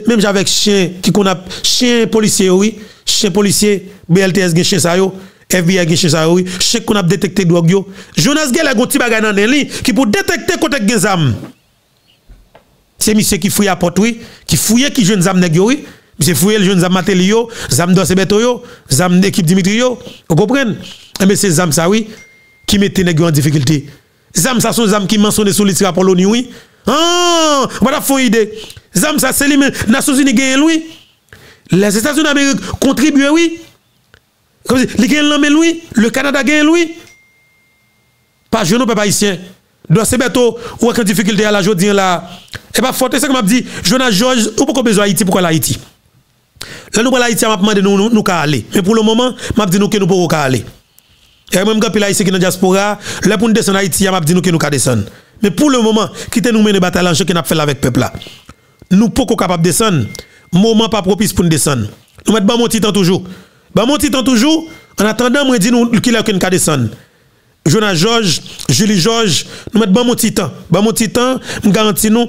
même avec chien qui qu'on a chien policier oui, chien policier BLTS gen chien ça yo. FBI gen chien ça oui, chien qu'on a détecté drogue yo. Jonas gagne gonti bagaille dans li qui pour détecter côté gen zam. C'est monsieur qui fouille à porte oui, qui fouille qui jeune zam nèg oui. Monsieur fouille le jeune zam Matelio zam Dosse Beto yo zam équipe Dimitri vous comprenez? Mais c'est zam ça oui qui mettait nèg en difficulté Zam ça sont zam qui mentionné sur le rapport l'ONU oui. Ah, voilà font idée. Zam ça c'est les Nations Unies gagnent oui. Les États-Unis d'Amérique contribuent oui. Comme les gagnent oui, le Canada gagne oui. Pas jeune peuple haïtien. Bientôt ou en difficulté à la jodi là. Et pas forte c'est comme m'a dit Jonas George ou pourquoi besoin Haïti pourquoi l'Haïti? Là nous l'Haïti m'a demandé nous nous, nous aller. Mais pour le moment m'a dit nous que nous pouvons aller. Et même quand il qui dans diaspora, là pour nous descendre Haïti, il m'a dit nous que nous descendre. Mais pour le moment, quittez nous mener bataille en qu'on a fait avec peuple là. Nous pas capable de descendre. Moment pas propice pour nous descendre. Nous mettons mon temps toujours. Bah mon temps toujours. En attendant, moi dit nous qu'il a qu'un cas descendre. Jonas Georges, Julie Georges, nous mettons mon petit temps. Bah mon temps, nous garantis nous,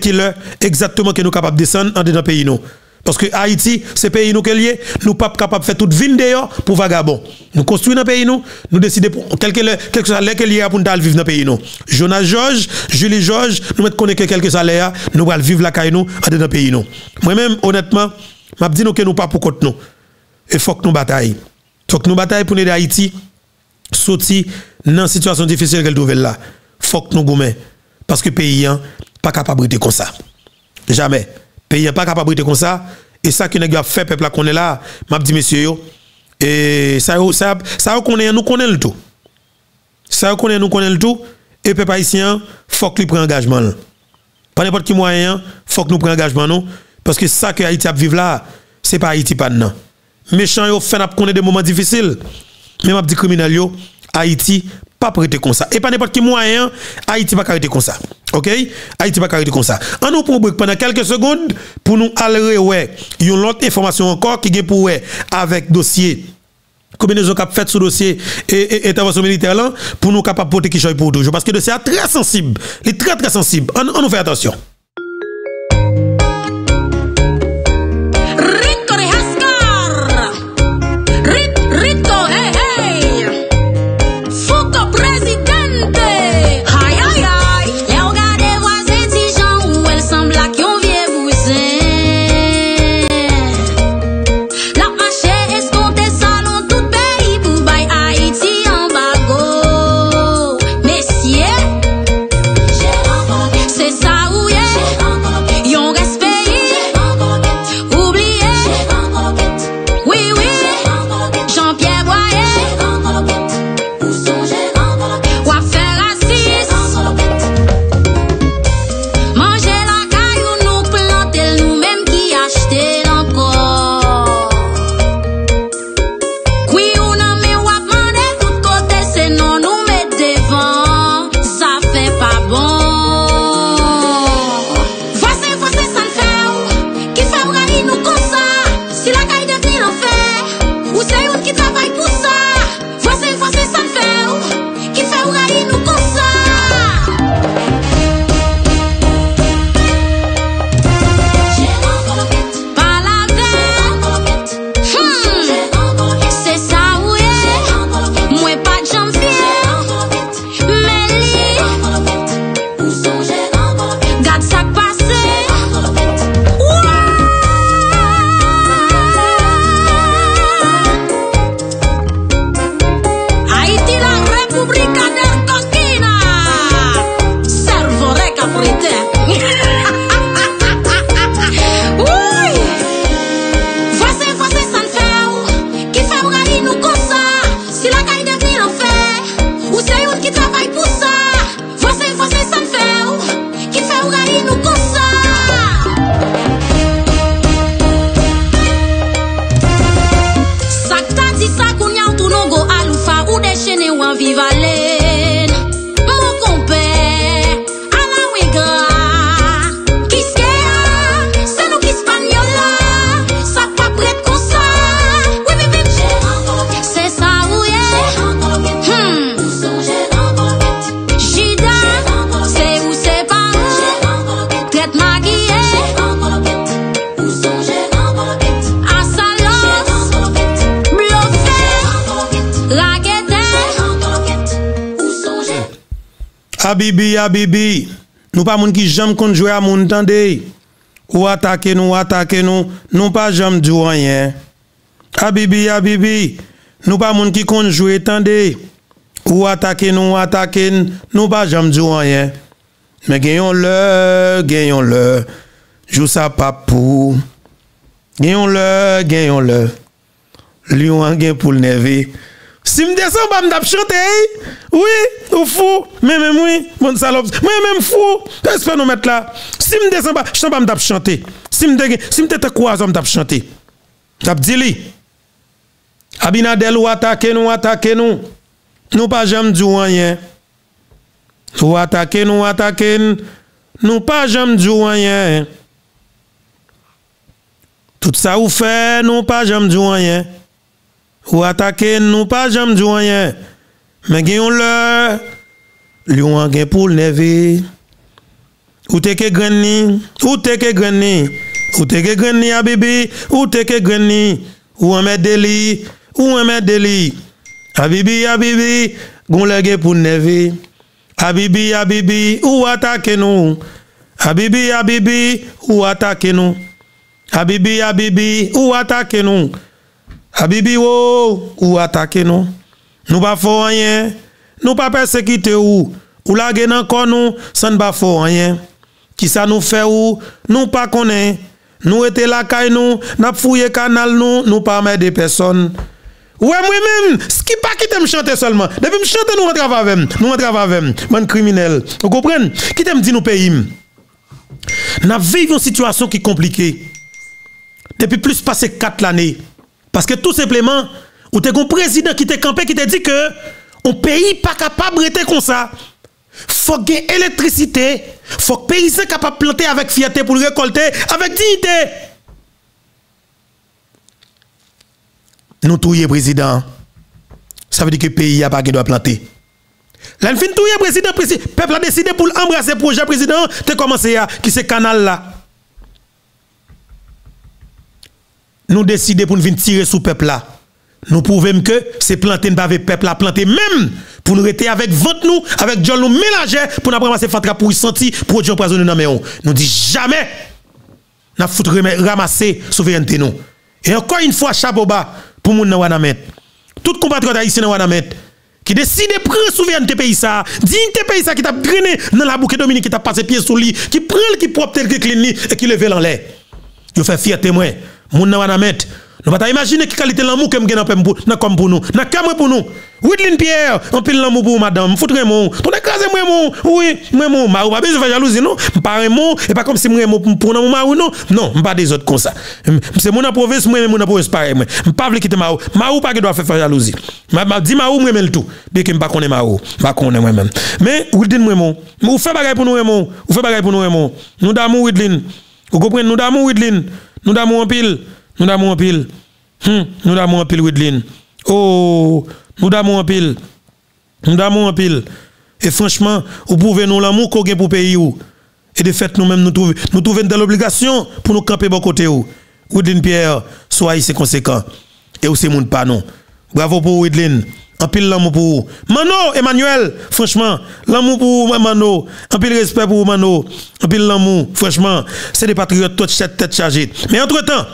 qu'il exactement que nous capable de descendre en dedans pays nous. Parce que Haïti, c'est pays nous lié, nous pas capable de faire toute vie d'ailleurs pour vagabond. Nous construisons un pays nous, nous décidons pour quelque quelque salaire que lié pour nous vivre dans pays nous. Jonas Georges, Julie Georges, nous mettons connaître quelques salaires, nous allons vivre la caille nous dans pays nous. Moi-même honnêtement, m'a dit nous que nous pas pour nous. Et faut que nous bataille. Faut que nous bataille pour aider Haïti sortir dans situation difficile qu'elle trouve là. Faut que nous goumons parce que pays hein, pas capable de comme ça. Jamais pays n'est pas capable de comme ça. Et ça qui n'a fait peuple qu'on est là, m'a dit monsieur et ça ça ça nous connaît le tout. Ça connaît nous connaît le tout et peuple haïtien faut qu'il prenne engagement. Pas n'importe qui moyen, faut que nous prenions engagement nous parce que ça que Haïti a vivre là, c'est pas Haïti pas non. Méchant yo fait n'a connaît des moments difficiles. Mais m'a dit criminel Haïti pas prêter comme ça. Et pas n'importe quel moyen, Haïti pas arrêter comme ça. OK? Haïti pas arrêter comme ça. On nous prend pendant quelques secondes pour nous aller ouais, une autre information encore qui est pour ouais avec dossier combinaison qu'a fait ce dossier et, intervention militaire là pour nous capable porter qui pour toujours parce que dossier est très sensible, il est très très sensible. On nous fait attention. Nous pas moun qui jamais qu'on à moun tande. Ou attaquer nous, attaquer nous, nous pas jamais du rien. Habibi, Habibi, nous pas moun qui qu'on tande. Ou attaquer nous, attaquer nous pas jamais du rien. Mais gagnons le, gagnons le. Joue ça pas pour. Gagnons le, gagnons le. Lion gagne pour le. Si je descends, je vais chanter. Oui, ou fou. Mais même oui, mon salope. Moi même fou. Qu'est-ce que nous mettre là Si je descends, je ne vais pas chanter. Si je si tête croisé, je vais chanter. Je dis lui. Abinadel ou attaquez nous, attaquez nous. Nous pas jamais du rien. Ou attaquez nous, attaquez nous. Nous pas jamais du rien. Tout ça ou fait, nous pas jamais du rien. ou atake nou pa jam djouanyen, men gen yon lè, li ou an gen pou leve, ou teke gren ni, ou teke gren ni, ou teke gren ni a bibi, ou teke gren ni, ou an men deli, ou an men deli, a bibi, a bibi, goun lè gen pou leve, a bibi, a bibi, ou atake nou, a bibi, a bibi, ou atake nou, a bibi, a bibi, ou atake nou, Habibi ou, ou atake nou. Nou pa fo anyen. Nou pa persekite ou. Ou la gen ankon nou, san pa fo anyen. Ki sa nou fe ou, nou pa konen. Nou ete lakay nou, nap fouye kanal nou, nou pa mè de person. Ouè mwen mèm, ski pa ki te m chante solman. Depi m chante nou rentre avavèm. Nou rentre avavèm. Man kriminel. Ou kompren? Ki te m di nou peyim. Nap viv yon situasyon ki komplike. Depi plus pase kat l'anè. Parce que tout simplement, ou t'es un président qui t'a campé, qui t'a dit que un pays pas capable d'être comme ça. Faut gagner électricité, faut que le pays soit capable de planter avec fierté pour le récolter avec dignité. Nous touyer président. Ça veut dire que le pays a pas doit planter. Là, fin touyer président, le peuple a décidé pour embrasser le projet président, t'es commencé à qui ce canal là. Nous décidons pour nous venir tirer sous peuple là. Nous prouvons que c'est planter pas avec peuple là, planter même pour nous rester avec vente nous, avec John nous mélanger pour nous ramasser fatra pour y sentir produit empoisonné dans nous. Nous dit jamais n'a foutre ramasser souveraineté nous. Et encore une fois chapeau bas pour moun nan Wanamet. Tout compatriote haïtien dans Wanamet qui décide de prendre souveraineté pays ça, dignité pays ça qui t'a drainé dans la boucle Dominique qui t'a passé pied sous lui, qui prend qui propre tel que et qui lève en l'air. Yo fait fierté moi moun nan wana met. Nous pas imaginer quelle qualité l'amour que m'gagne dans comme pour nous, dans comme pour nous. Widlin Pierre, on pile l'amour pour madame, foutre mon. Ton écraser moi mon. Oui, moi mon, ma ou pas besoin jalousie non. Pas mon, et pas comme si moi mon pour mon mari non. Non, pas des autres comme ça. C'est mon province moi mon province pareil moi. Pas vle quitter ma ou. Ma ou pas doit faire jalousie. Ma dit ma ou moi même tout. Bien que pas connais ma ou, pas connais moi même. Mais Widlin moi mon, ou fait bagaille pour nous mon, ou fait bagaille pour nous mon. Nous d'amour Widlin. Vous comprenez nous d'amour Widlin. Nous d'amour en pile. Nous d'amour en pile. Hum, nous d'amour en pile, Widlin. Oh, nous d'amour en pile. Nous d'amour en pile. Et franchement, vous pouvez nous l'amour qu'on pour pays. Et de fait, nous-mêmes, nous trouvons, nous trouvons de l'obligation pour nous camper bon côté. Widlin Pierre, soyez conséquent. Et aussi, moun pas non. Bravo pour Widlin. En pile l'amour pour Mano, Emmanuel, franchement, l'amour pour Mano, en pile respect pour Mano, en pile l'amour, franchement, c'est des patriotes toute tête chargée. Mais entre-temps,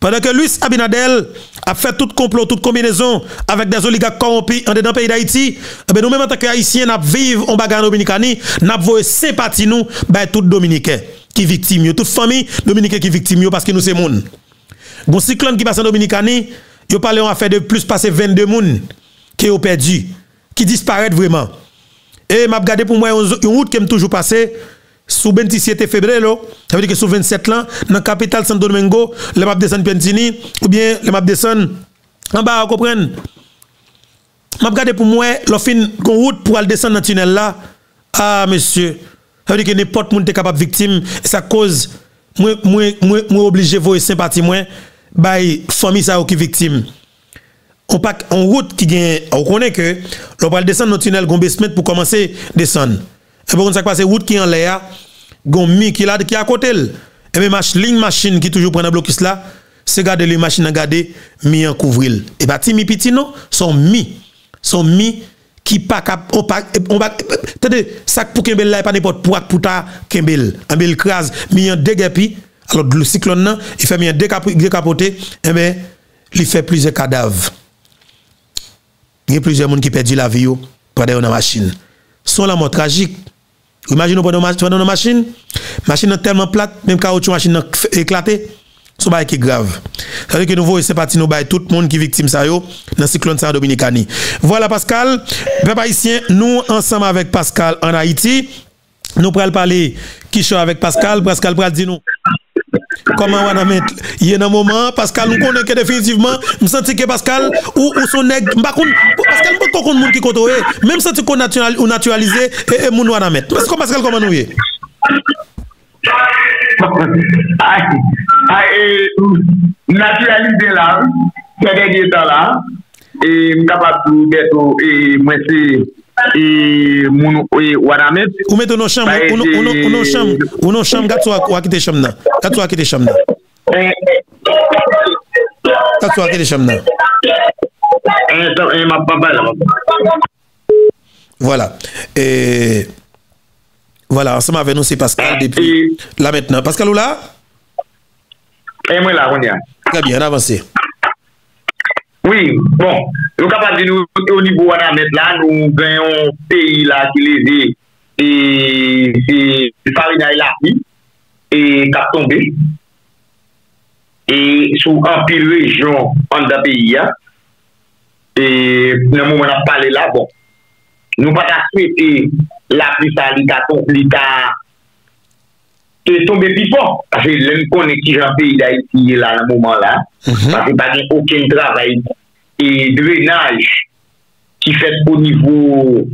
pendant que Luis Abinadel a fait tout complot, toute combinaison avec des oligarques corrompus en dedans pays d'Haïti, eh ben nous-mêmes en tant qu'Haïtiens, nous vivons en bagarre dominicani, nous avons sympathie nous, ben tout Dominicains qui victime, toute famille dominicaine qui victime parce que nous c'est monde. Bon cyclone qui passe en Dominicani, yo parlé on a fait de plus passer 22 moun qui ont perdu, qui disparaissent vraiment. Et m'a regardé pour moi une route qui est toujours passée sous 27 février, ça veut dire que sous 27 ans, dans la capitale Santo Domingo, le map descend Pentini, ou bien le map descend en bas, vous comprenez? M'a regardé pour moi, une route pour aller descendre dans le tunnel là. Ah, monsieur, ça veut dire que n'importe qui est capable de victime, ça cause, moi, moi, moi, obligé voir sympathie, moi, by famille ça qui victime on pas en route qui gagne on connaît que l'on va descendre dans tunnel gon basement pour commencer descendre. Et bon ça passe route qui en l'air gon mi qui là qui à côté. Et même ligne machine qui toujours prend un blocus là c'est garder les machines à garder mi en couvrir. Et pas mi petit non sont mi sont mi qui pas cap on pas on pas attendez ça pour Kembel là pas n'importe pour pour ta Kembel. Un bel crase mis en déguepi alors le cyclone là il fait bien décapoté. Et ben il fait plusieurs cadavres il y a plusieurs monde qui perdu la vie pendant une machine. Sont la mort tragique. Imaginez pendant une machine, machine est tellement plate, même caoutchouc machine éclaté, c'est pas qui est grave. Ça veut dire que nous voyons c'est parti nous tout le monde qui est victime ça dans cyclone Saint Dominicani. Voilà Pascal, peuple haïtien, nous ensemble avec Pascal en Haïti, nous pourrons parler. Qui avec Pascal, Pascal pourra dire nous Comment on va mettre Il y a un moment, Pascal, nous connaissons définitivement, je sens que Pascal, ou, ou son nègre, Pascal, je ne connais pas monde qui contrôle, eh? même senti qu'on naturalisé, ou naturalisé, et, et mon va mettre. Parce que Pascal, comment nous est Naturalisé là, c'est des là, et je suis capable d'être, et moi c'est. Et mon et wanamet ou chambres ou nos chambres ou nos chambres gatso wa quitter chambre na gatso wa quitter chambre na gatso wa quitter chambre na et ma papa là voilà. Et voilà ensemble avec nous c'est Pascal depuis là maintenant. Pascal ou là et moi là on y a très bien avancé Oui, bon, nou kapap di nou yo nivou an amet la, nou ganyon peyi la ki leze, e, e, e farinay la ki e kap tombe e sou anpil rejon an da peyi ya e nan mou mwen ap pale la, bon nou pata swete la ki sa li ka te tombe pipon. Pase lèm konen ki jan peyi da iti la nan mouman la. Pase pa gen oken travay. E drenaj ki fet pou nivou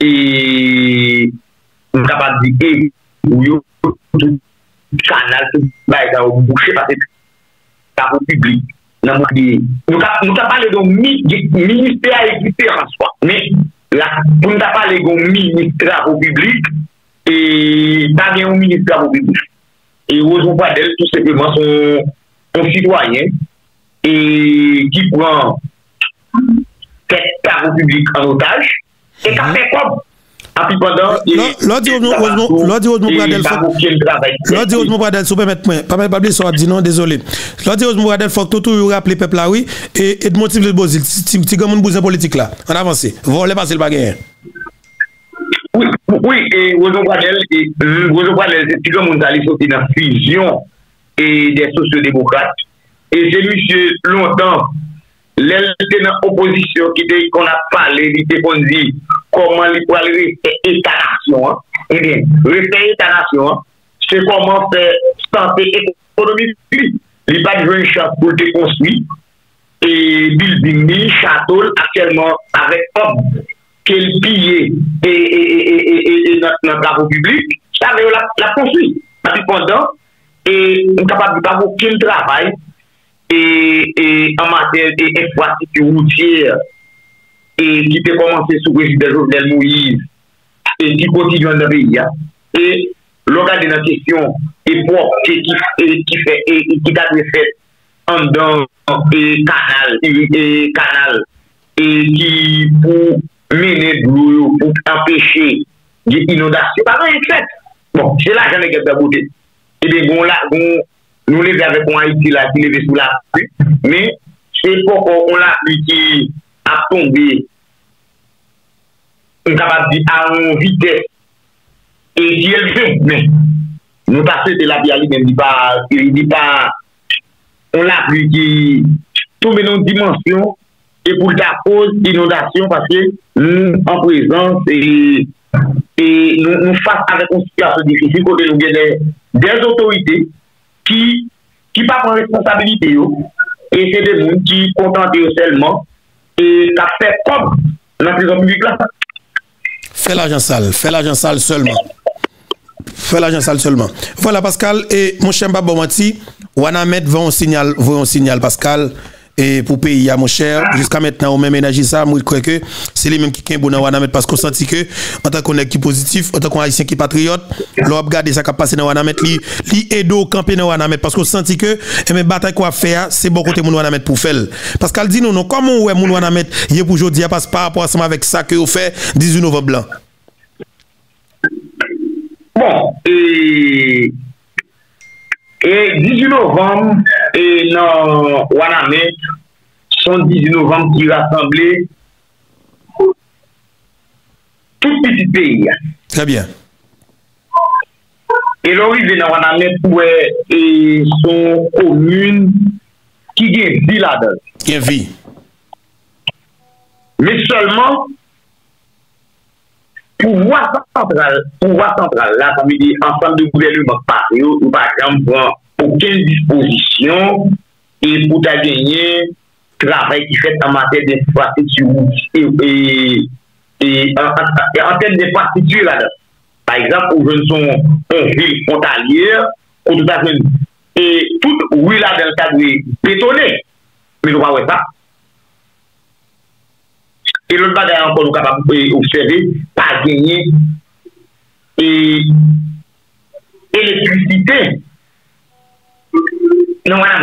e mkapat di e ou yo kanal pou bay ta ou boucher pase ta pou publik. Nan moun de... Nou ta pale don minister a ekite an swa. Men, pou nou ta pale don minister a ou publik e bagay ou minister a moubi bouch. E ozon pa del, tout sepleman son, son citoyen, e ki pran ket karo publik an otaj, e ka fe kob. Api pandan, lò di ozon pradel lò di ozon pradel soupe met mwen, pa mwen pabli sou ap di nan, dezolé. Lò di ozon pradel fok toto yu rap le pepla wè, e dmotiv le bozil, ti gamoun bouzen politik la, an avanse, vò le basil bagayen. Oui, et Osmo Bradel, Osmo Bradel, c'est comme on allait sortir dans la fusion et des sociodémocrates. Et c'est monsieur longtemps, l'élite opposition qui dit qu'on a parlé, il était qu'on dit comment il peut aller État-nation. Eh bien, rester État-nation, c'est comment faire santé économique. Il n'y a pas de chance pour te construire. Et building, château, actuellement, avec homme ke l piye e nan bavo publik, sa veyo la konflik. Mati kondan, e m kapab di bavo ke l travay, e an mater e enfwasi ki woutier, e ki te komanse sou rejit de Jovenel Moïse, e ki poti yon de veya, e loka de nan kesyon, e pou ki fè, e ki tatwe fè, an dan kanal, kanal, e ki pou mene blou yo pou empeshe di inodasyon. Paran yon fèt. Bon, jè la jane gèp da bote. Ebe, goun la, goun, nou leve avèk ou an iti la, ki leve sou la pli. Men, se poko ou la pli ki ap tombe, ou kapap di an vitè, e si el jèp, men, nou pase te la pli ali, men di pa, di pa, ou la pli ki tombe nan dimensyon, et pour la cause d'inondation parce que nous en présence et, et nous, nous face avec une situation difficile côté nous des, des autorités qui qui pas prendre responsabilité et c'est des gens qui contentent seulement et ça fait comme la prison publique. Fais l'argent sale, fais l'argent sale seulement. Fais l'argent sale seulement. Voilà Pascal et mon cher Babomati, Wanamet va un signal, va un signal Pascal et pour payer à mon cher. Jusqu'à maintenant, on même énergie ça, moi je crois que c'est les mêmes qui sont bon dans parce qu'on senti que en tant qu'on est qui positif, en tant qu'on haïtien qui patriote, l'on regarder ça qui passé dans Wanamet, li li edo camper dans Wanamet parce qu'on senti que et mes bataille qu'on faire, c'est bon côté mon Wanamet pour faire. Parce qu'elle dit non non comment ouais mon Wanamet, il pour aujourd'hui parce par rapport à avec ça que vous fait 18 novembre blanc. Bon, et E 18 novem, e nan Waname, son 18 novem ki rassemble tout piti peyi Très bien. E lori ve nan Waname pou e son komune ki gen vi la dan. Gen vi. Me solman, pouvoi central, pouwa sentral la, sa mi di ansan de gouvernement pati ou pa kèm pran ouken disposisyon e pou ta genye trabay ki fet an mater de partitur e an ten de partitur la. Par exemple, ou jen son un vil frontalier, ou tout a jen, e tout ou la del kadwe petone, me nou pa wè pa. E lout bagay ankon nou kapap pou obseve, pa genye e elektrisite nou an.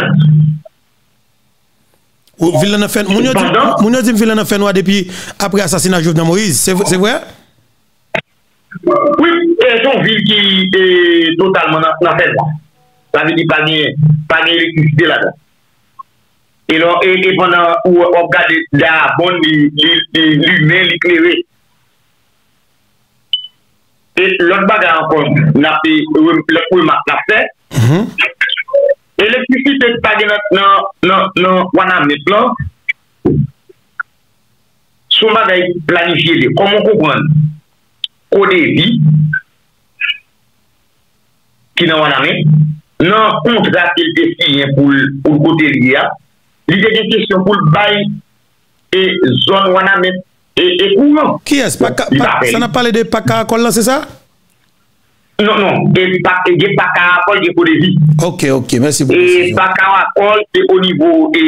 Moun yo di vilan an fenwa depi apre asasina Jovenel Moïse, se vwe? Oui, son vil ki e totalman nan fenwa. Sa ve di pa ni elektricite la dan. E lò, e pwana ou ap gade la bon li lume, li kleve. E lòt baga ankon, na pe, lòt pou yon mat la fe, Elektrisite ki page nan wana met lan, sou bagay planifiye de, komon koupran, kode vi, ki nan wana met, nan kontra tel te siyen pou kote li ya, li de gen kesyon pou l'bay e zon wana met e, e kouman. Ki es? Sa nan pale de paka kon la, se sa? Non, non, e pa ka akol de ekolevi. Ok, ok, mersi pou monsejou. E pa ka akol de o nivou e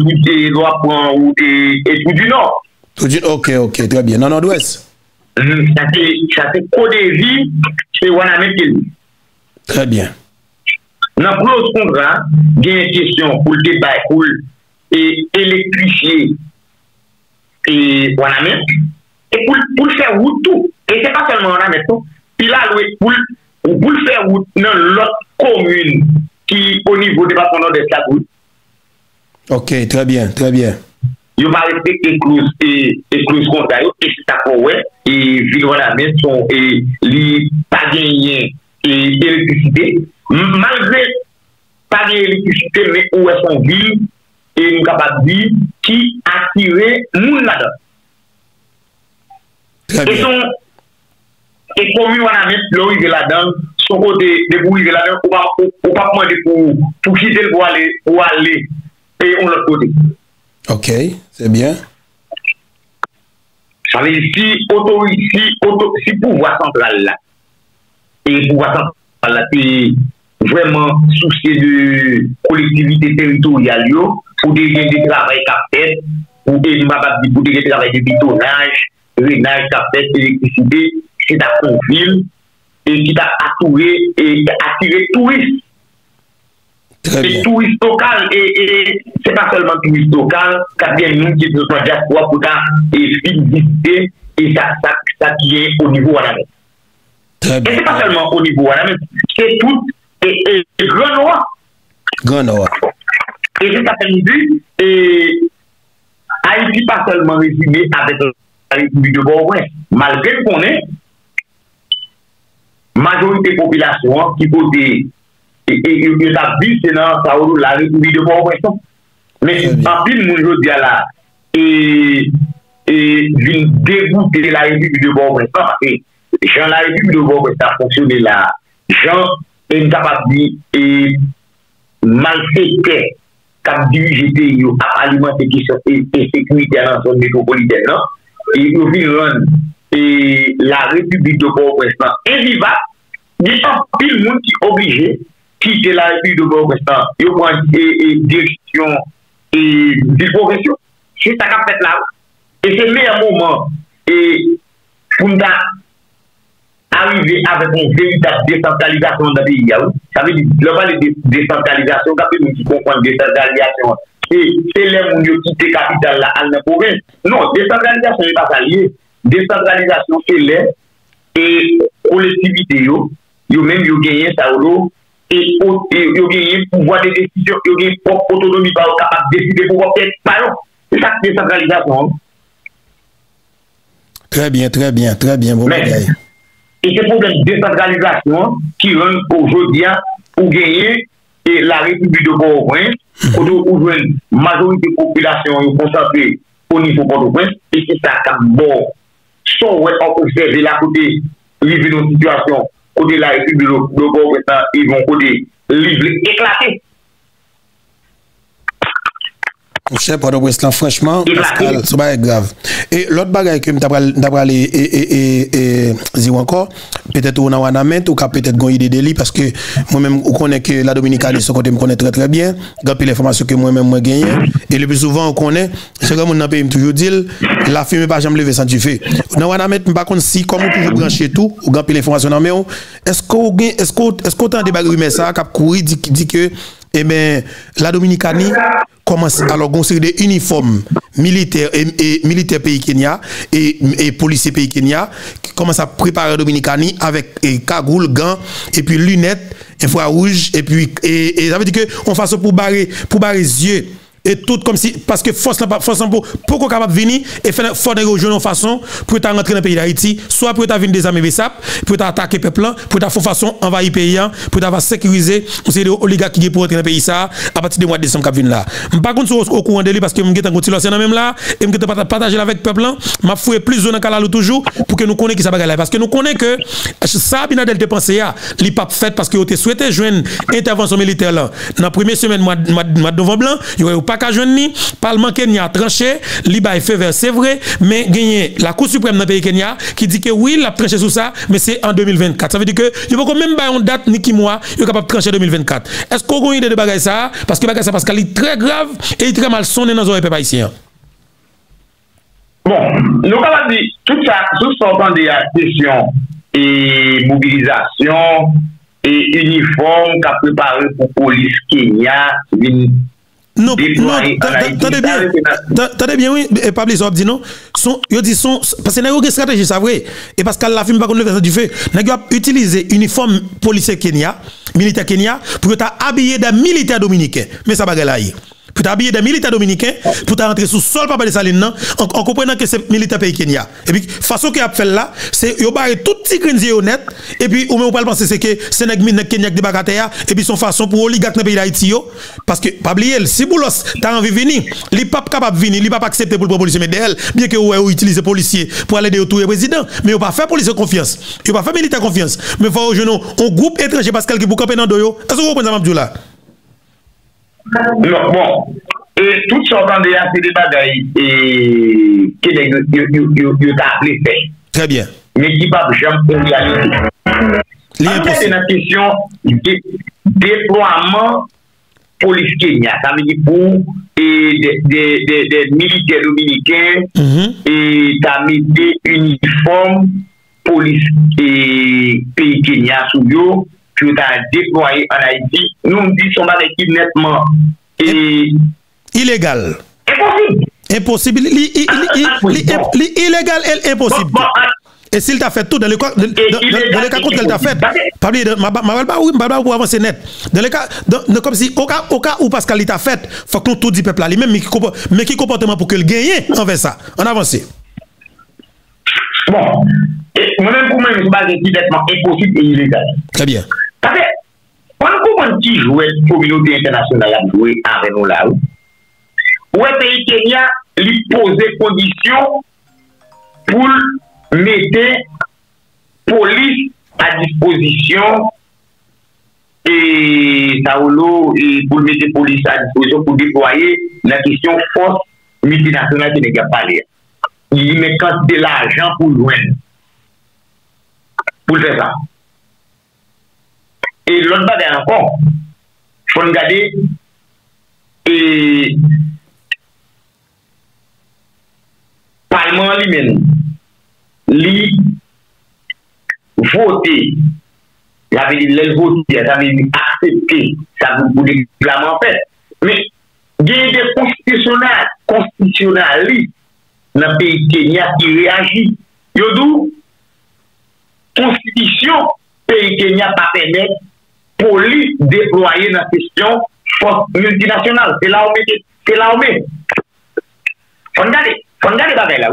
tout e lopran ou e tout du nord. Tout du, ok, ok, tre bien. Nan nord-ouest? Sa se kolevi se wana metel. Tre bien. Nan pou los kongra, gen yon kesyon pou lte bay pou elektrifiye e wana metel. E pou lte fè woutou. E se pa selman wana metel. pi la lwe pou l fè wout nan lot komune ki o nivou depatman nan de Sagout. Ok, tre bien, tre bien. Yo ma respecte eklous konta yo, e si ta kowe, e vilwa la men son, e li pa genyen e elektrisite, malve pa genyen elektrisite, me e son vil, e nou kapat di, ki atire moun la dan. E son... E komi wana mi lou yive la dan, son kote de debou yive la dan, ou pa pwande pou kite l pou ale pou ale, e yon lot kote. Ok, se bien. Sa ve si otori, si pou vwa sentral la, e pou vwa sentral la te vwèman souche de kolektivite teritorial yo, pou de gen de travay kapet, pou de gen de travay de bitonaj, renaj kapet, elektricite, se ta konfil, e ki ta atoure, e atire tourist. Se tourist lokal, e se pa selman tourist lokal, ka bien moun ki se swa jaswa pou ta e fin visite, e sa kiye o nivou wana men. E se pa selman o nivou wana men, se tout E, e, e Grenoa. Grenoa. E se sa pen di, e a yi di pa selman rezime avek a republi de Bourgogne. Malke konen, majorite popilasyon ki pote e yon sa bil se nan sa ou la republi de Port-au-Prince. Men anpil moun yo diya la e vin degoute la republi de Port-au-Prince. Ah, Jan la republi de Port-au-Prince a fonksyonne la. Jan en kapap di e malfekte kap dirijete yo ap alimante ki se sekwite nan son metropoliten nan. E yo vin ron et la République de Port-au-Prince invivable, il y a pile monde qui est obligé quitter la République de Port-au-Prince. Il prend direction et ville profession. C'est ça qu'a fait là. Et c'est le meilleur moment et pour nous arriver avec une véritable décentralisation dans le pays. Ça veut dire, globalement, décentralisation, quand nous qui comprenons décentralisation, c'est les gens qui quittent la capitale à la province. Non, décentralisation n'est pas alliée. Liye. Decentralizasyon se lè, e kolektivite yo, yo men yo genyen sa ou do, e yo genyen pouvoi de desisyon, yo genyen pou otonomi pa ou kapak deside pou wapet, pa yon. Se sa decentralizasyon. Très bien, très bien, très bien. Bon Men, e se pou den decentralizasyon ki yon oujodyan ou genyen e la republi de Port-au-Prince, ou jwen majorite populasyon yon konsantre ou nifou Port-au-Prince, e se sa kap bon son wè an observe la kote livre nou situasyon kote la republi de Port-au-Prince, yon kote livre eklate. Pado Breslan, franchement, Pascal, sou ba e grav. E lot bagay ke m tabra li e zi wankor, petet ou nan wana ment, ou petet gon ide de li, paske mwen men ou konen ke la Dominikani se kote m konen tre tre bien, gapi le informasyon ke mwen men mwen genyen, e le pi souvan ou konen, se gen moun nan pe m toujou dil, la fi me pa jam leve san tu fe. Nan wana ment, m pa kon si, kon m toujou branche tou, ou gapi le informasyon nan men ou, esko tan de bagay rime sa, kap kouri di ke, e men la Dominikani, alors on série de uniformes militaires et, militaires pays Kenya et, et policiers pays Kenya qui commencent à préparer Dominicani avec et cagoule, gants et puis lunettes, infrarouge et puis et, et ça veut dire que on fasse pour barrer pour barrer les yeux et tout comme si parce que force force pour pour qu'on capable venir et faire négocier de façon pour ta rentrer dans le pays d'Haïti soit pour ta venir des armées VSAP pour ta attaquer peuple pour ta façon envahir pays pour ta sécuriser c'est des oligarques qui pour rentrer dans le pays ça à partir du mois de décembre qui vient là. Par contre au courant de lui parce que me geta continuer c'est même là et geta partager avec peuple m'a foué plus zone en toujours pour que nous connaissions qui ça bagarre parce que nous connaissons que ça Binadel te pensé ya li pas fait parce que vous souhaité joindre intervention militaire là. Dans première semaine mois de novembre il y aurait pas qu'à joindre ni, Parlement Kenya tranché, li ba fait vers c'est vrai, mais gagné la Cour suprême dans pays Kenya qui dit que oui, la tranché sur ça, mais c'est en 2024. Ça veut dire que il faut même pas une date ni qui mois, il capable trancher 2024. Est-ce qu'on a une idée de bagaille ça? Parce que bagaille ça parce qu'elle est très grave et très mal sonné dans les pays ici. Bon, nous avons dit tout ça, tout ça des questions et mobilisation et uniforme qu'a préparé pour police Kenya, non, non, attendez bien, attendez bien, oui, et Pablo Zop dit non, son, yo dit son, parce que n'a une stratégie, ça vrai, et parce qu'elle la film pas qu'on le du feu, n'a utilisé uniforme policier Kenya, militaire Kenya, pour être habillé d'un militaire dominicain, mais ça va là pour t'habiller des militaires dominicains, pour t'entrer sous sol papa de saline, en, en comprenant que c'est militaire pays Kenya. Et puis, façon qu'il a fait là, c'est yo barré tout petit grinzi honnête, et puis, ou même pas penser c'est que c'est nèg Kenya qui et puis son façon pour oligarque dans le pays d'Haïti parce que, pas oublier, si Boulos t'as envie de venir, il pas capable de venir, il pas accepter pour le policier mais bien que ou utilise policier pour aller de tout président, mais il pas faire policier confiance, il pas faire militaire confiance, mais faut au genou, un groupe étranger parce qu'elle qui pour camper dans doyo. Est-ce que vous comprenez là? Non, bon. Et tout ce qu'on de c'est des bagailles et que les appelé fait. Très bien. Mais qui pas jamais en réalité. C'est une question de déploiement police Kenya. Ça veut dire pour des militaires dominicains et t'as mis des uniformes police et pays Kenya sous eux qui a déployé en Haïti, nous me disons son équipe nettement et illégal. Impossible. Impossible. Illégal et impossible. Et s'il t'a fait tout dans le cas, dans, le cas qu'elle t'a fait, pas oublier, ma pas oui, ma pour avancer net. Dans le cas, comme si au cas, au cas où Pascal t'a fait, faut que nous tout dit peuple là, même mais qui comportement pour que le gagne envers ça? On avance. Bon, moi-même pour moi, je suis nettement impossible et illégal. Très bien. Pase, an pou kon ti jwè kominote internasyon la jwè avè nou la ou, wè peyi Kenya li pose kondisyon pou mette polis a disposisyon e sa ou nou e pou mette polis a disposisyon pou deploye la kisyon fos multinasyonal ki ne gap pale. Li me kante de la ajan pou lwen. Pou lwen sa. E lot ba den ankon, fon gade, e palman li men, li vote, la ve li lèl vote, la ve li aksepte, sa pou de klaman fè. Men, gen de konstisyonal, konstisyonal li, nan peyi Kenya ki reagi. Yo dou, konstitisyon peyi Kenya pa pèmèk pour lui déployer dans la question force multinationale. C'est là où c'est où Faut regarder, faut regarder bagaille là.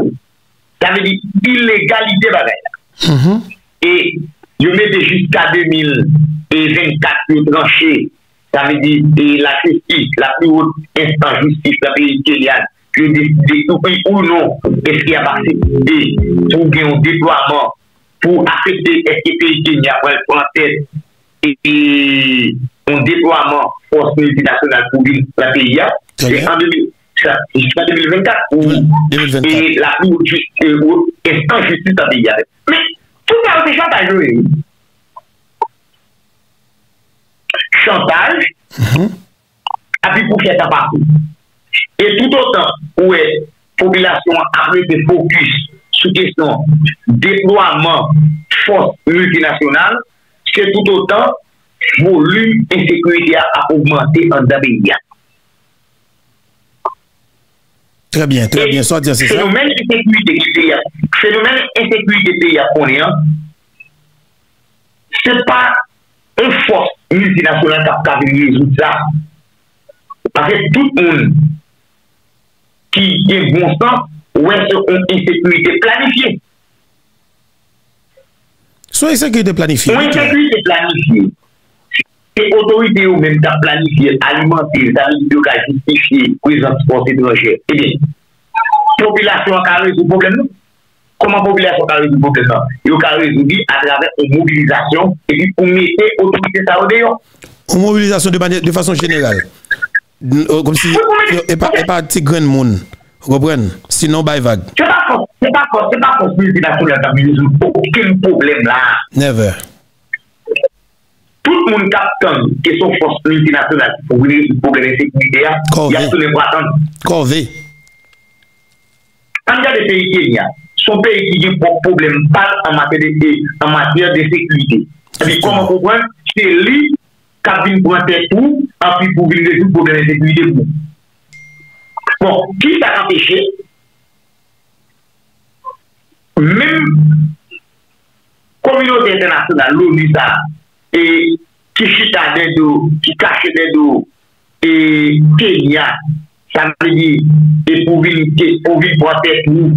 Ça veut dire illégalité bagaille là. Mhm. Et je mettais jusqu'à 2024 pour trancher. Ça veut dire et la justice, la plus haute instance justice, la pays Kenya, que décider oui ou non, est-ce qu'il y a participé pour un déploiement, pour affecter est-ce que le pays Kenya va prendre epi on deploaman fos multinasyonal pou bin la PIA en 2024 ou la pou estan justice la PIA men tout a ou se chantage ou e chantage api pou fè ta parou et tout otan ou e populasyon apre de fokus sou kesyon deploaman fos multinasyonal tout autant volume insécurité a augmenté en Dabéia. Très bien, très bien. Soit dire c'est ça. Phénomène insécurité pays, phénomène insécurité pays japonais, hein, c'est pas une force multinationale qui a résoudre ça. Parce que tout le monde qui est bon sens, ouais, c'est une insécurité planifiée. Soit sécurité planifiée. Une insécurité planifiée. C'est l'autorité ou même qui a planifié, alimenté, ça veut dire qu'elle a justifié présence étrangère. Eh bien, population a résoudre le problème. Comment la population a résoudre le problème? Il a résoudre à travers une mobilisation et puis pour mettre l'autorité ça au. Une mobilisation de, manière- de façon générale. Euh, Comme si. Et pas, et pas petit comprenez? Sinon, by vague. C'est pas force, c'est pas force, c'est pas force multinationale qui a résoudre aucun problème là. Never. Tout le monde capte que son force multinationale pour résoudre le problème de sécurité, il y a tout le monde attendre. Quand il y a des pays Kenya, son pays qui a un problème pas en matière de, en matière de sécurité. C'est-à-dire, comment comprendre C'est lui qui a prendre tête tout, en puis pour venir résoudre le problème de sécurité. Bon, ki sa kapeche, mèm kominote internasyonal lou ni sa, e ki chita dedou, ki kache dedou, e Kenya, sa mè di, e pou vi pou vi pote pou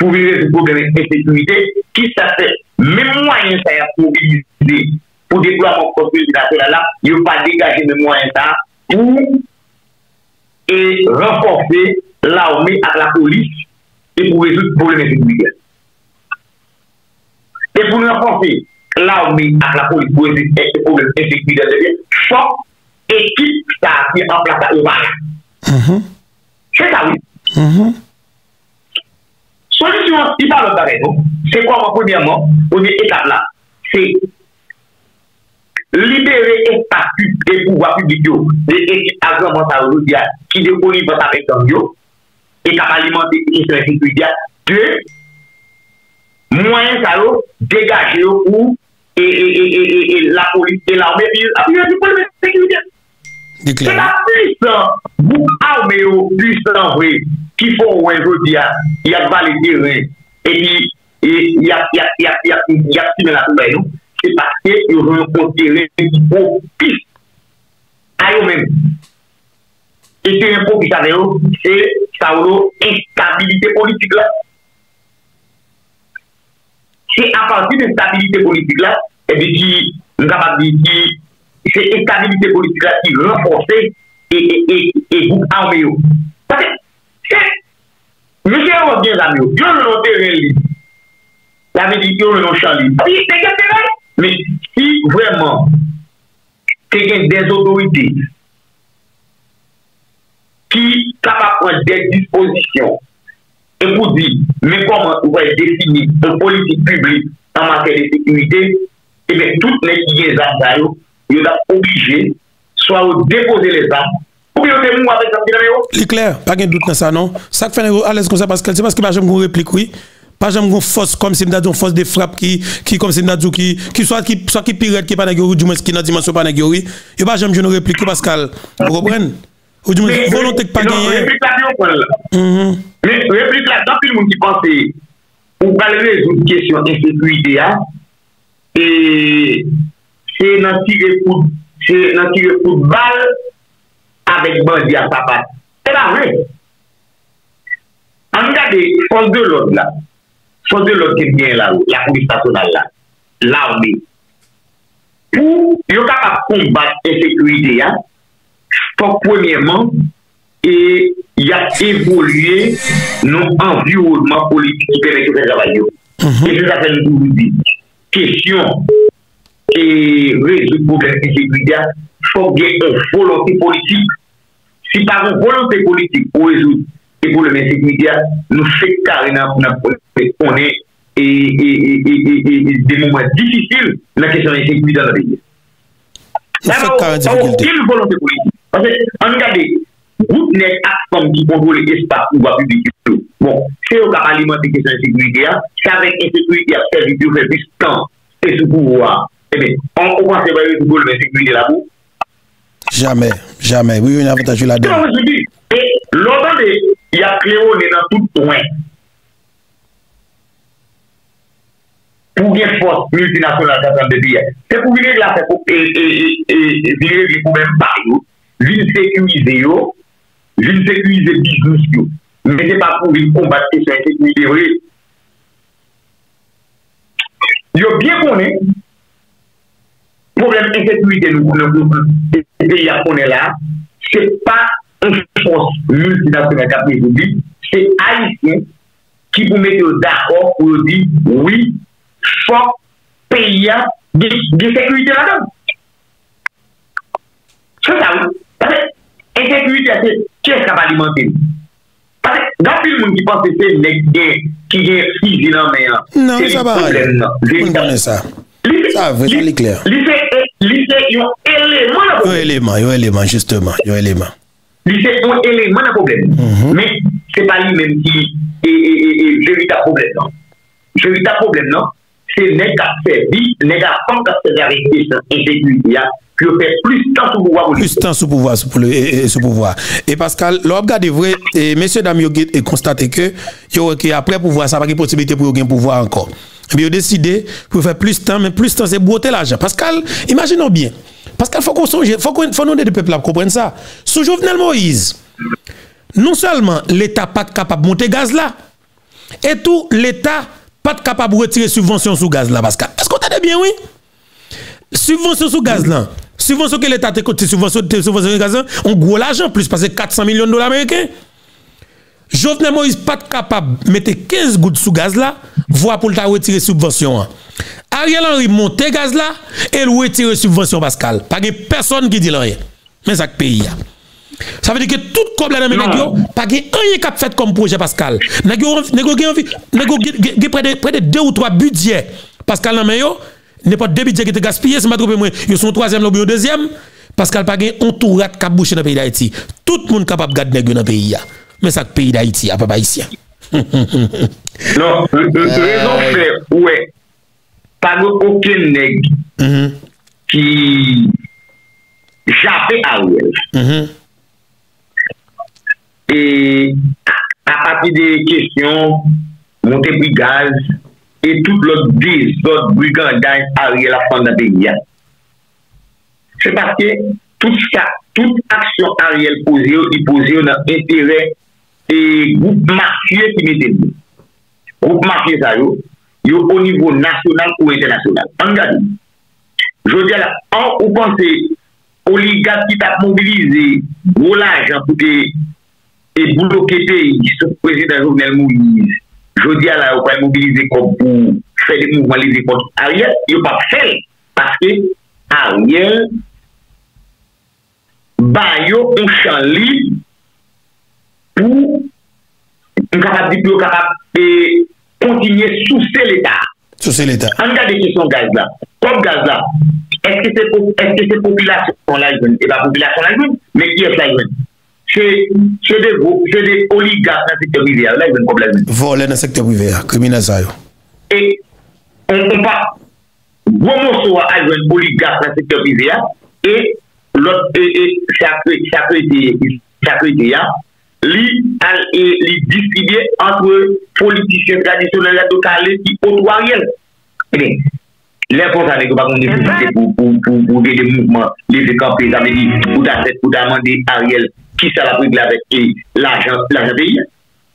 pou vi pou probleme efektivite, ki sa se mèm mwanyen sa ya pou vi pou deploa pou konflik nasyonal la, yo pa degaje mèm mwanyen sa pou et renforcer l'armée à la police et pour résoudre le problème sécuritaire. Et pour renforcer l'armée à la police pour résoudre le problème insécuritaire, chaque équipe ça qui en place à Obama. Mm-hmm. C'est ça, oui. Mm Solution, il parle de non. c'est quoi, premièrement, première étape là, c'est libérer espace des pouvoirs yo, des agents mentaux qui décollent votre avec eux, et qui alimenter les sécurité. Deux, moyens à dégager pour et, et, et, la police et l'armée, puis la police de sécurité. C'est la puissance, vous armez au puissant vrai, qui font ouais, je il y a validé, et puis il y a, il y a, il y a, il y a, il y a, se paske yo ven kontere pou pis a yo men. E se yon pou pis ane yo, se sa ou yo instabilite politik la. Se apansi de instabilite politik la, e de ki, nou kapap di ki, se instabilite politik la ki renfonse e gout anme yo. Pate, se, mwen se yon gen zan yo, yon nou teren li, la medikyon nou chan li, pi, se gen teren li, Men si vreman te gen des otorite ki kapap pran des disposisyon e pou di men koman ou wè defini an politik publik an mater de sekurite e men tout ne ki gen zan zan yo yo da oblige swa ou depose le zan pou yo te mou avè zan zan yo Li kler, pa gen dout nan sa non sak fène yo alèz kon sa paske, se paske ba jèm kon replik wè oui? Pas jamais une force comme si une force de frappe qui qui comme si une qui qui soit qui soit qui pirate qui pas ou du moins qui dans dimension pas négori. Et pas jamais je ne réplique Pascal. Vous comprenez Ou du moins volonté que pas non, gagner. Mm-hmm. Mais réplique là dans tout le monde qui pense pour pas résoudre question insécurité là et c'est dans tirer foot c'est dans tirer football avec bandit à sa patte. C'est pas vrai. On regarde force de l'ordre là. Fos de lòt ki byen la ou, la polis tatonal la, la ou mi. Pou yo kapap kombat efekwite ya, fok premièman, e ya evolye nou anvyoudman politik ki pèmè ki fè zavay yo. E se sa fè nou pou di. Kèsyon e rezout pou fè efekwite ya, fok gen e volonté politik. Si pa volonté politik pou rezout politique pour les problèmes d'insécurité, nous faisons carrément on est et, et, et, et, des moments difficiles dans la question d'insécurité dans le pays. Carrément difficulté. Aucune volonté politique. Parce que, on regarde, groupe net comme qui contrôle l'espace pouvoir public. Bon, c'est au cas alimenter la question d'insécurité, c'est avec l'insécurité à de faire plus de temps et sous pouvoir. Eh bien, on commence à voir le problème d'insécurité là-bas. Jamais, jamais. Oui, y a avantage là-dedans. Non, je y ap kleone nan tout pouen. Pou gen fos multinasyonal katan de biye. Se pou vile la se pou, e, e, e, e, vile li pou men bay yo, vile sekurize yo, vile sekurize bizous yo. Men se pa pou vile kombate se sekurize yo. Yo bien konen, problem insekurize nou, nou, nou, nou, e pe ya konen la, se pa une force multinationale qui a pris c'est Haïtien qui vous mettez d'accord pour dire oui, fort pays de, de sécurité là-dedans. C'est ça, oui. Parce que insécurité, c'est qui est capable d'alimenter. Parce que dans le monde qui pense que c'est les gains qui gagnent fusil dans la main, non, c'est le problème. Non, ça va. ça. Ça, vraiment clair. Lycée, lycée, ils ont élément. Ils ont élément, ils ont élément, justement. Ils ont élément. Y a un élément de problème. Mais ce n'est pas lui-même qui est le véritable problème. Non? Le véritable problème, non, c'est les gars qui servi, les gars qui servi avec l'insécurité, qui fait plus de temps sous pouvoir. Plus de temps sous pouvoir, sous, le, sous pouvoir. Et Pascal, l'on regarde vrai, et messieurs, dames, et constaté que, après pouvoir, ça n'a pas de possibilité pour gagner pouvoir encore. Et ont décidé pour faire plus de temps, mais plus de temps, c'est botter l'argent. Pascal, imaginons bien. Pascal, il faut qu'on faut qu'on faut nous des peuples comprennent ça. Sous Jovenel Moïse, non seulement l'État pas capable de monter gaz là, et tout l'État pas capable de retirer subvention sous gaz là, Pascal. Est-ce qu'on t'a bien, oui? Subvention sous gaz là. Subvention que l'État te coûte, subvention de gaz là, on gros l'argent plus, parce que 400 millions de dollars américains. Jovenel Moïse pas capable de mettre 15 gouttes sous gaz là, voir pour le retirer subvention. Ariel Henry monte gaz là et le retire subvention Pascal. Pas de personne qui dit rien. Mais ça pays ça veut dire que tout comme là dans pas de rien qui fait comme projet Pascal. Nego nego près de près de deux ou trois budgets Pascal yo n'est pas deux budgets qui étaient gaspillés, c'est pas trop moi, ils sont troisième ou deuxième. Pascal pas gen entourage qui bouche dans le pays d'Haïti. Tout le monde capable de garder dans le pays men sak peyi da iti, apapa iti. Non, rezon fè, wè, pa gò okèn neg ki japè a wè. E apati de kèsyon, montè pri gaz, e tout lòt diz, lòt briganday a wè la fanda pe gya. Se paske, tout sa, tout aksyon a wè l posè yo, l posè yo nan entere e goup machye ki mette mou. Goup machye sa yo, yo o nivou nasyonal ou internasyonal. An gadi, jodi ala, an ou panse, oligat ki tap mobilize, wou l'ajan pou te, e boulou ke te, sou prezident Jovenel Moïse, jodi ala, ou pa mobilize kom pou fè de mouvman les epot. Ariel, yo pa fè, paske Ariel, ba yo ou chan li, pou nou kapap di pou nou kapap e, kontinye sou se l'Etat. Sou se l'Etat. An gade kesyon gaz la. Kom gaz la. Eske se populasyon la jwen? E ba populasyon la jwen, men ki es la jwen? Se de vou, se de oligas nan sektor privé a, la jwen kom la jwen. Vole nan sektor privé a, krimina zayou. E, on pa, gwo monso a a jwen oligas nan sektor privé a, e, lop, e, e, chakwe, chakwe te, chakwe te ya, li, li distribye antre politisyen tradisyonel la do kalè ki otwa riel. Lè fon sa nèkou pa kon nèkou pou vè de mouvment, lè vè kampè, sa mè di pou da sèt, pou da mandè a riel ki sa la prik la vè ki l'ajan pe yè.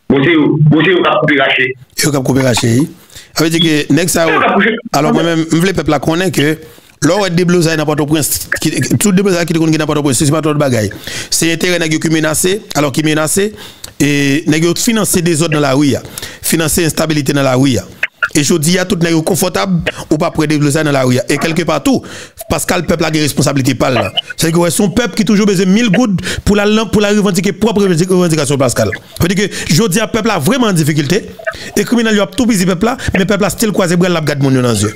Mwen se yo kap koupe rache. Yo kap koupe rache yi. Awe di ki, nek sa yo, alò mwen mwen vle pepla konen ke Lò wè deblouza yon apato prince, tout deblouza ki te kon gen apato prince, se se pato bagay. Se yon tere nagyo ki menase, alò ki menase, e nagyo finanse de zot nan la ouya, finanse instabilite nan la ouya. E jodi ya tout nagyo konfotab ou pa pre deblouza nan la ouya. E kelke patou, paskal pep la gen responsabilite pal la. Se yon wè son pep ki toujou beze mil goud pou la revendike, propre revendikasyon paskal. Fè di ke jodi ya pep la vreman difikilte, e kriminal yo ap tou bizi pep la, men pep la stil kwa ze brel lap gad moun yo nan zyo.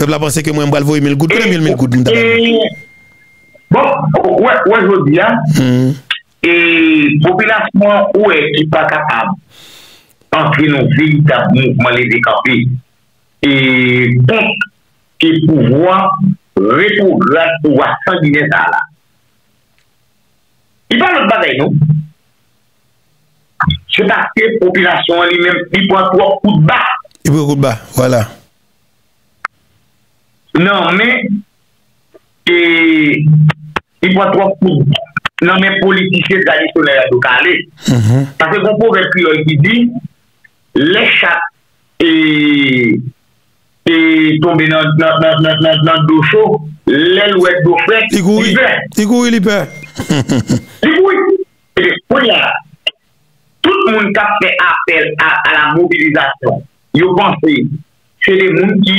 Peuple a pensé que moi, je vais voyer 1000 gouttes, 1000 gouttes. Bon, ouais, ouais, je dis, hein. Mm. Et population, ouais, qui pas capable d'entrer dans le véritable mouvement les décampés. Et donc, qui pouvoir reprogrammer ou assassiner ça là. Il parle de bataille, non? C'est parce que population elle-même, il prend trois coups de bas. Il prend coups de bas, voilà. nan men e i pwa tro pou nan men politisye tradisyonel a do kale. Mm -hmm. Pase kon pou vek yon ki di le chak e e tombe nan nan, nan, nan, nan, nan do chou le lwek do fek li pe. Li koui li pe. Li koui. Pou ya tout moun ka fe apel a, a la mobilizasyon yo panse se le moun ki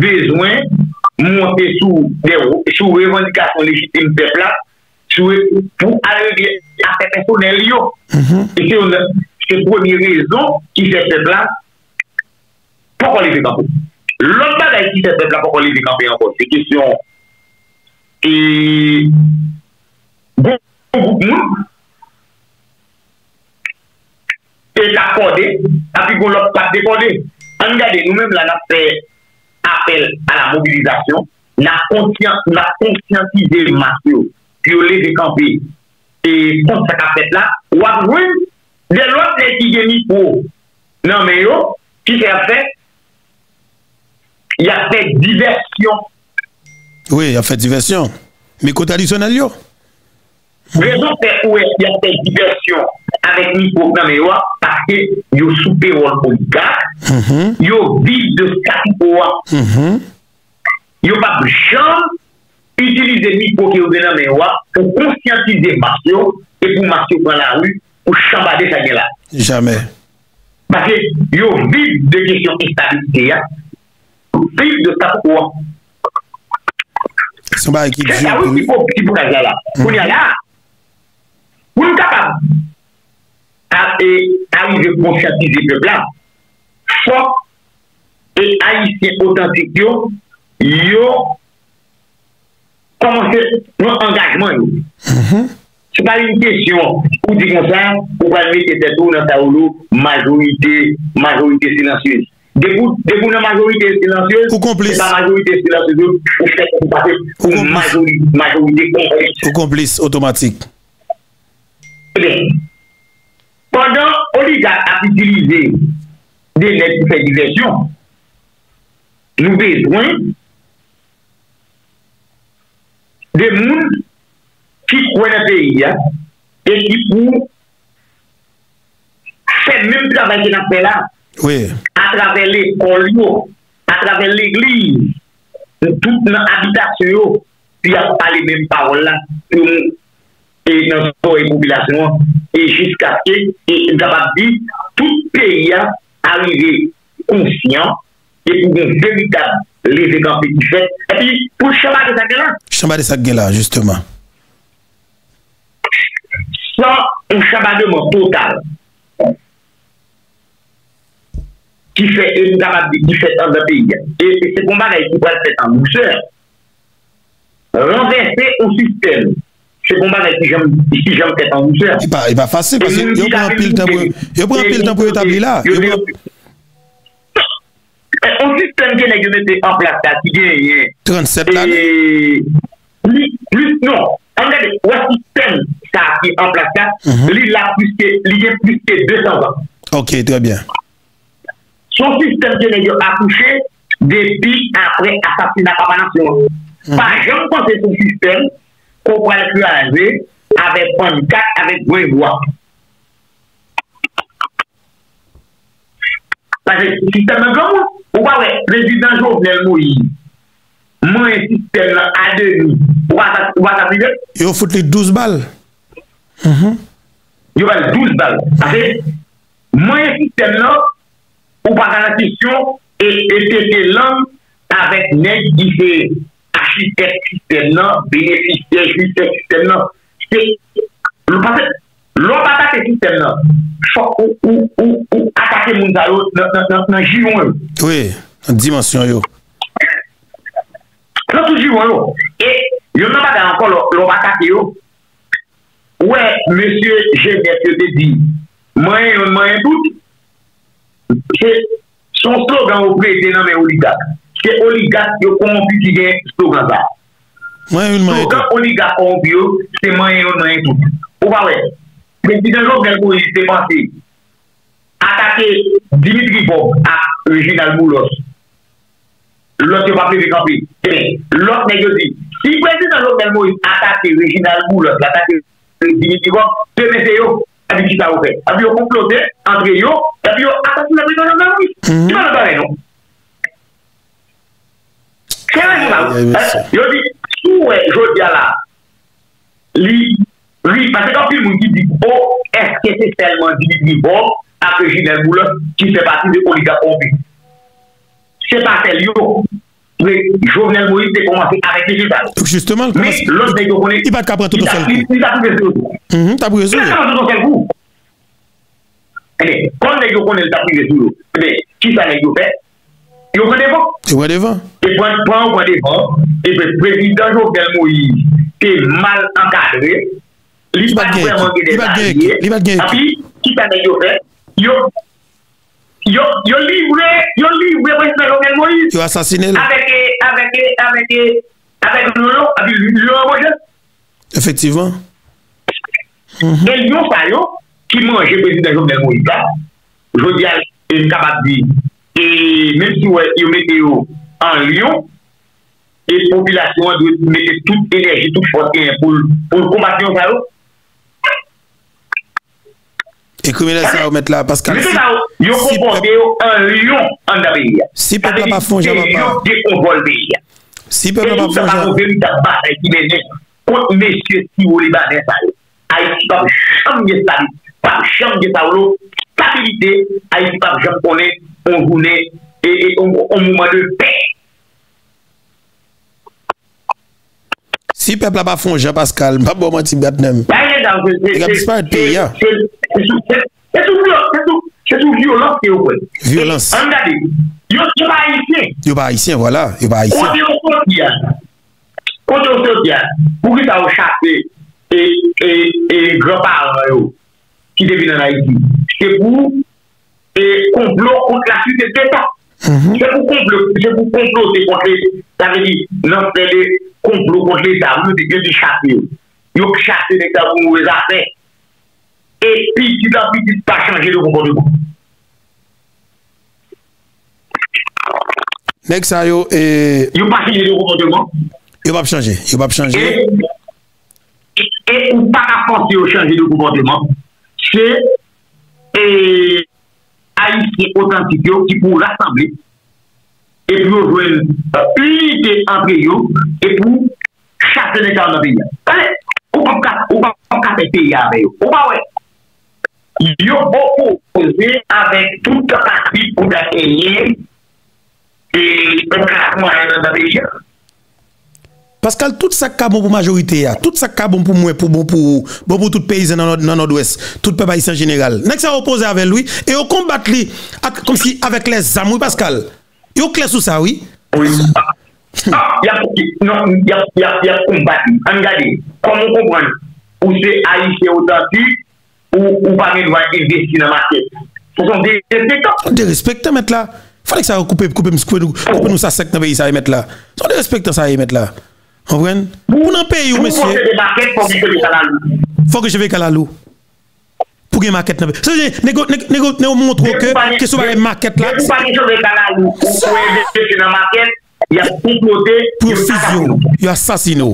bezwen monte sou, sou revendikasyon legitime pepla pou alegle ate personel yo. Mm -hmm. Se premi rezon ki se pepla pou kon leve kampe. Lòt bagay ki se pepla pou kon leve kampe ankon. Se kesyon e goun goup moun e ta kode api goun lòt pat de kode. An gade nou mèm la na fè apel a la mobilizasyon, na konsyantize masyo, ki yo le dekampi, e kont sa kapet la, wap wèm, de lòt le ki geni pou. Nan men yo, ki se apè, y apè diversyon. Oui, y apè diversyon. Mè kontradisyon al yo. Rezon se ouè, y apè diversyon. avèk mikrop nan mè yo, paske yo soupe wòl pou gak, mm -hmm. yo vide de stati pou wò. Mm -hmm. Yo pa pou chan, utilize mikrop ki yo vè nan mè yo, pou konsyantize masyo, e pou masyo pran la wè, pou chanbade sa gen la. Jamè. Paske yo vide de kesyon estabilite ya, vide de stati pou wò. Sè sa wè ki pou la gen la. Pou ni a la, pou ni kapab arrive konsyatize pepla, fok e haisyen otantik yo, yo komanse pran angajman yo. Mm -hmm. Se pa yon kesyon, ou di kon sa, ou pa mette tetou nan ta ou lou, majorite, majorite silansyez. Debou nan majorite silansyez, se pa majorite silansyez yo, ou fè kon pase pou majorite konflik. Ou komplis otomatik. Pè. Pendan oligat ap itilize de net pou fè diversyon, nou bezwen de moun ki kwen an peyi ya e ki pou fè mèm travèl ki nan fè la a travèl l'ekol yo, a travèl l'eglise, tout nan abitasyon yo, pi ap pale mèm parol la pou moun paroles là, et dans la population, et jusqu'à ce que, dit, tout pays a arrivé conscient et pour un véritable les campé qui fait. Et puis, pour le chemin de sa là. Chemin de sa là, justement. Sans un chambardement total qui fait une qui fait dans le pays. Et c'est combat qui va faire en douceur. renverser un système. C'est combat qui j'aime si j'aime tête en douceur. Il pas il pas facile parce que Et yo yo prend pile temps pour établir là. Yo Yo prend- prend Un système qui est mis en place là, qui gagne 37 là. et plus, non. Regardez, le système ça qui est en place là, Mhm. il a plus que 200 ans. OK, très bien. Son système qui est accouché depuis après assassinat par la nation. Par exemple, quand c'est son système kou pral klaje avè pankat avè gwe wak. Pase, sistem nan gwa moun, ou pa wè, prezident Jovenel Moïse, mwen sistem nan ade nou, ou pa sa pide? Yo foute li 12 bal. Mm -hmm. Yo val 12 bal. Pase, mwen sistem nan, ou pa sa la sisyon, e te te lan avèk nek di fè architect sistem nan, beneficien juiste sistem nan. Lop atake sistem nan, fok ou atake moun zalo nan jivon yo. Oui, nan dimensyon yo. Nan tou jivon yo. E yon nan pa den ankon lop atake yo. Ouè, monsye, jè mè fè te di, mwen yon mwen yon tout, son slogan ou kwe te nan mè ou li dak. se oligat yo konpi ki gen slogan sa. Mwen yon man yon. Slogan oligat konpi yo, se man yon nan yon tout. Ou pa wè, prezident Jovenel Moïse se panse atake Dimitri Bob ak Reginald Moulos. Lot yo pa pleve kampi. Lot negyo di, si prezident Jovenel Moïse atake Reginald Moulos, atake Dimitri Bob, se mese yo. Abi ki sa ou fe. Abi yo komplote, antre yo, abi yo atasou la prezident Jovenel Moïse. Di man an pare nou. Yo di, sou wè, jodi ala, li, li, pase kan pil moun ki di, bo, eske se selman di li bo, apre Ginel Moulin, ki se pati de oligapopi. Se pa sel yo, le Jovenel Moïse te komanse avèk de Ginel. Justement, mais l'autre de Ginel, il va kapre tout au sel. Il va kapre tout au sel. Ta brise ou? Ta kapre tout au sel ou? Kon de Ginel, ta brise ou? Ki sa ne yo fè? Yo pren devan. Yo pren devan. E yo pren pren devan. Epe prezident Jovenel Moïse te mal ankadre. Li pat preman gen detalye. Li pat gen. Api, ki tane yo fe, yo, yo, yo livre, yo livre prezident Jovenel Moïse. Yo asasine la. Aveke, aveke, aveke, aveke lolo, api lolo mwenje. Efektivan. Mm-hmm. El yo sa yo, ki manje prezident Jovenel Moïse la, jodi al, el kabat di, E menm si wè yon mette yo an lyon, e popilasyon an dwe mette tout enerji, tout fosken pou kombati yon karo. E koumine sa ou mette la, Pascal? Mette la ou, yon konponde yo an lyon an da beya. Si pepe pa fon jaman pa. Yon dekonvol beya. Si pepe pa fon jaman pa. E yon sa pa ou verita batay ki mene kont mesye si ou li banen sa yo. A yon pa chanmye sa yo, pa chanmye sa yo, stabilite, a yon pa chanmye konen on voulait et, un moment de paix. Si peuple n'a pas fait Jean Pascal, pas bon menti Batnem. Il a disparu de pays. C'est tout violent, c'est tout violent qui est Violence. Regardez, yo yo pas haïtien. Yo pas haïtien voilà, yo pas haïtien. Côté au sortir. Côté au sortir. Pour qui ça au chapé et et et grand-parents yo qui devine en Haïti. C'est pour de complot contre la suite d'État. Mm -hmm. Je vous complot, je vous complot, c'est contre l'État. Ça veut dire, non, c'est des complots contre l'État, vous avez dû chasser. Vous avez chassé l'État, vous les affaires. Et puis, tu n'as plus pas changer de comportement. Nèk sa yo e... Yo pa chanje yo komponteman. Yo pa chanje, yo pa chanje. E ou pa ka force yo chanje yo komponteman. Se, e... haïtien autantik yo ki pou rassembler e pou yo jwen unité antre yo e pou chase l'Etat nan peyi. Tane, ou pa kate peyi ave yo. Ou pa we. Yo pou pose avèk tout akri pou da peyi e pou kate mwen nan peyi yo. Pascal, tout ça ka bon pour majorité, tout ça ka bon pour moi, pour bon pour, bon pour tout paysan dans le nord-ouest, tout peuple haïtien en général. N'est-ce pas opposé avec lui et on combat lui comme si avec les armes, oui, Pascal. Yo clair sous ça, oui? Oui. Ah, y a, non, y a, y a, y a combat. Regardez, comment comprendre? Ou c'est haïtien authentique ou, ou pas besoin d'investir dans la marché. Ce sont des respectants. Des respectants, mettre là. Fallait que ça coupe, coupe, coupe, coupe, coupe nous ça sec dans le pays, ça, mettre là. Ce sont des respectants, ça, mettre là. Anpren? Pou nan peyi ou mesye? Fok jeve kalalou. Pou gen maket nan peyi. Se je, nego, nego, nego montrou ke, ke sou bare maket la. Pou panye jeve kalalou. Pou investe se nan maket, ya komplote, yo asasino. Yo asasino.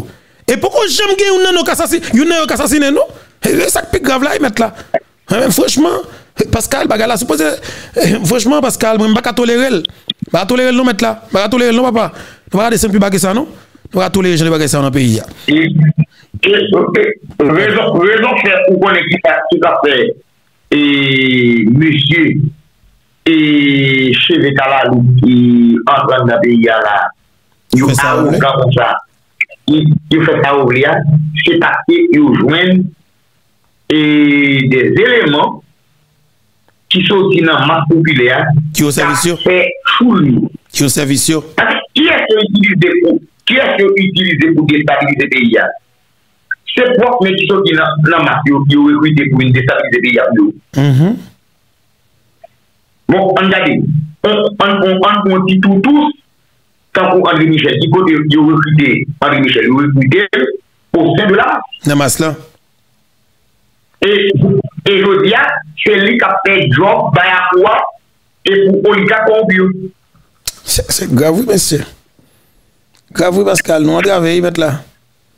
E pou kon jem gen yon nan yo kasasine, yon nan yo kasasine nou? E sak pi grav la yon met la. Franchman, Pascal baga la suppose, franchman Pascal, mwen baka tolerel. Baka tolerel nou met la. Baka tolerel nou papa. Baka desen pi bagi sa nou. Pou a toulere jale bagay sa nan peyi ya. Rezon chè ou konen ki ta tout apè e monsye e cheve talalou ki anpran nan peyi ya la yo a ou ka kon sa yo fè sa ou liya se takte yo jwen e des eleman ki soti nan mas popilè ki yo? servisyon ki yo? Servisyon ki yo servisyon Ki eske yo itilize pou destabilize peyi an? Se pwak men kiso ki nan, nan mat yo, yo rekwite pou yon destabilize peyi an yo. Mm -hmm. Bon, an gade, an kon ti tou tous, kan pou André Michel, ki kote yo rekwite, André Michel, yo rekwite, pou sen de la. Nan mas la. E, e yo diya, se li ka pe job, bayan kwa, e pou olika konbyo. Se, se gravou, mensye. Gravou Pascal, nou an drave yi met la.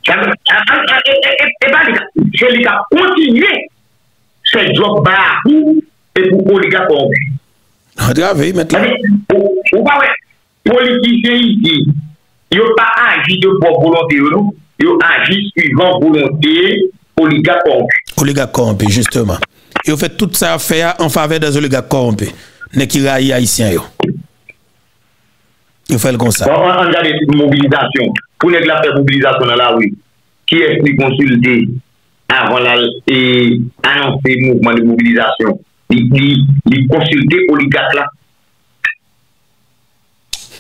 E, e, e, e ba li ka, se li ka kontinye se job ba pou e pou pou li ka konve. An drave yi met la. Ou ba we, politize yi di, yo pa anji de bon pou volante yo nou, yo anji suivant volante oligakompe. Oligakompe, justement. Yo fè tout sa fè an fave des oligakompe, ne ki rayi haisyen yo. Yo fèl kon sa. Bon, an gade mobilizasyon. Pou nèk la fè mobilizasyon nan la wè. Ki esli konsulte avon la e anonsè mouvman de mobilizasyon. Li konsulte oligat la.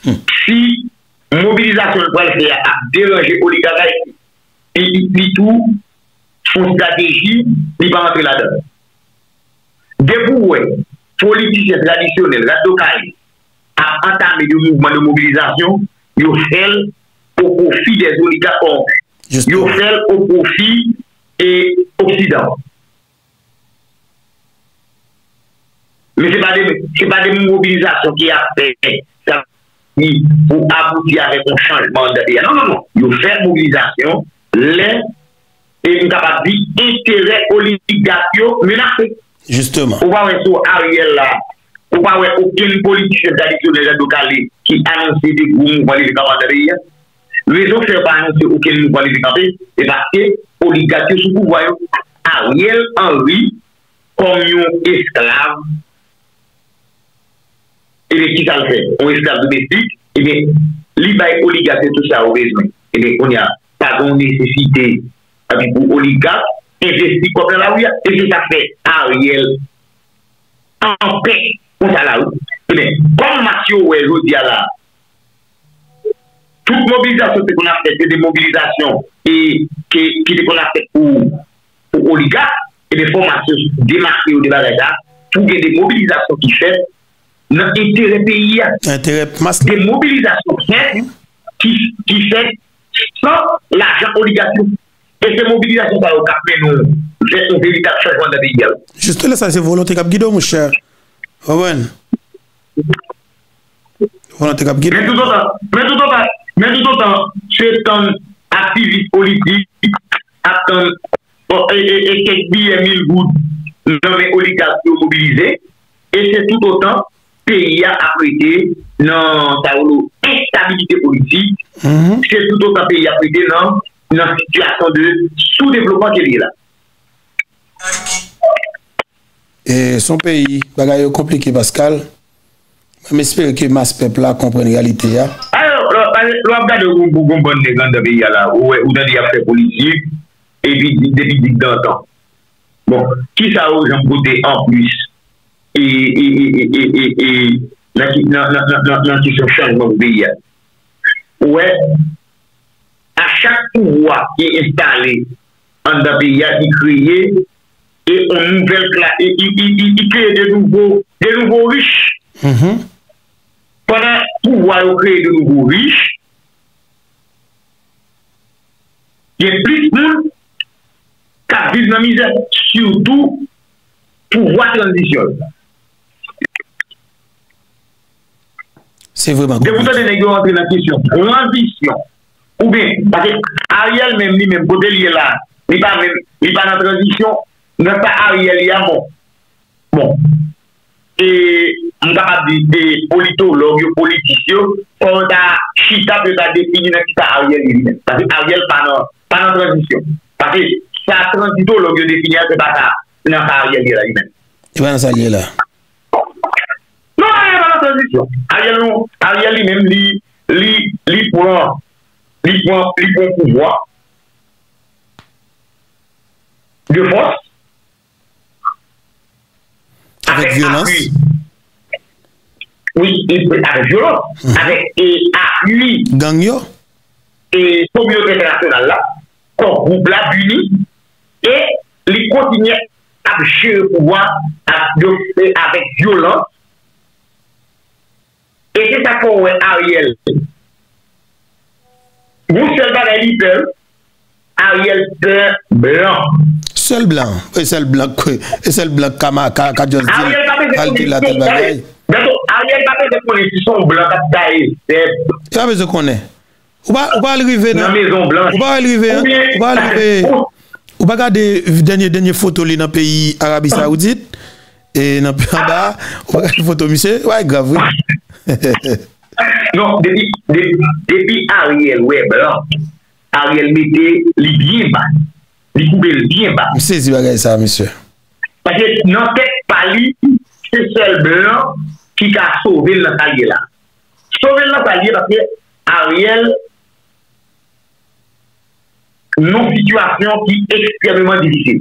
Hmm. Si mobilizasyon wè fè a deranje oligat la, e li tou son strategi li pa rentre la dan. Debou wè, politisyen tradisyonel, radokali, entamé du mouvement de mobilisation, yo fait au profit des oligarques, yo fait au profit et Occident. Mais ce n'est pas, pas des mobilisations qui a fait ça pour aboutir avec un changement de Non, non, non. Yo fait mobilisation, les et nous avons dit intérêt oligarque menacé. Justement. On va voir sur Ariel là. Ou pa wè ouken politik chef d'addiksyon lè jadou kalè ki anonsè de kou mou valè de kawandare yè. Rezon chef pa anonsè ouken mou valè de kampè, e bakè oligati sou pou voyou. Ariel Henry kom yon esklav ebe ki sa l fè? On esklav domestik, ebe li bay oligati tout sa ou rezon. Ebe on ya pa don nesesite api pou oligati investi kopre la ou ya. Ebe sa fè Ariel Henry en paix Ou sa la ou? Ebe, kon masyo ou e jodi a la, tout mobilizasyon se kon a fèk, se de mobilizasyon, e ki de kon a fèk e ou, ou oliga, ebe formasyon demarke ou de la reda, tou gen de mobilizasyon ki fèk, nan entere peyi ya. Entere mas. De mobilizasyon fèk, ki fèk, san l'ajan oligasyon. E se mobilizasyon sa ou kap men nou, jè son veritab chèkman da peyi ya. Juste le sa, se volonté kap Guido mou chèr. Owen. Owen an te kap gil. Men tout an tan, men tout an tan, men tout an tan, se tan aktivist politik, ak tan, bon, e, e kek biye mil goud, nan men olikasyon mobilize, e se tout an tan, peyi a aprete nan ta ou nou estabilite politik, mm-hmm. se tout an tan peyi a aprete nan nan situasyon de sou-devlopman ke li la. Owen. E son peyi bagay yo komplike Pascal, mwen espere ke mas pepla kompren realite ya. A yo, lo ap gade ou goun bon de gande peyi ya la, ou e, dan di ap se polisi, e pi depi dik dantan. Bon, ki sa ou jan kote an plus, e, e, e nan ki son chanjman peyi ya. Ouè, a chak pouwa ki installe an da peyi ya ki kriye, et on nouvelle classe, et il il, crée de nouveaux, de nouveaux riches. Mm -hmm. Pendant pouvoir créer de nouveaux riches, il y a plus de monde qui vivent dans la misère, surtout pouvoir transition. C'est vraiment. Député de Négo entre dans la question transition. Ou bien, parce que Ariel même lui-même, côté lié là, il n'est pas, pas dans la transition. Mwen pa a riel ya bon. Bon. E mta pa di de politolog yo politisyon kon ta chita pe ta defini nan ki ta a riel yon. Pase a riel pa nan transisyon. Pase sa transitolog yo defini a pe ta nan sa a riel yon. Ti wè nan sa riel la? Non, a riel pa nan transisyon. A riel li men li li pon li pon pouvoi de fos avèk violans? Oui, avèk violans, avèk apuy. Gang yo? E komyote internasyonal la, kon group la buni, e li kontinye apje pouwa avèk violans, e se sa kon wè Ariel. Moussel Barelli pèl, Ariel pèl blan. Sel blan, e sel blan kwe, e sel blan kama ka jòl di al di la tel bagay. Beto, a rèl batè de konè si son blan kat da e. Ya bezè konè. Ou ba alrive nan? Nan mezon blan. Ou ba alrive, ou ba alrive. Ou ba gade denye denye foto li nan peyi Arabi Saoudit, e nan peyi an ba, ou ba gade foto misè, wè grav wè. Non, depi a rèl wè blan, a rèl metè li biye ban. li koube l bien ba. Mse zi bagay sa, mse. Pake nan tek pali, se sel blan ki ka sove l nan talye la. Sove l nan talye pake Ariel non situasyon ki ekstremement divise.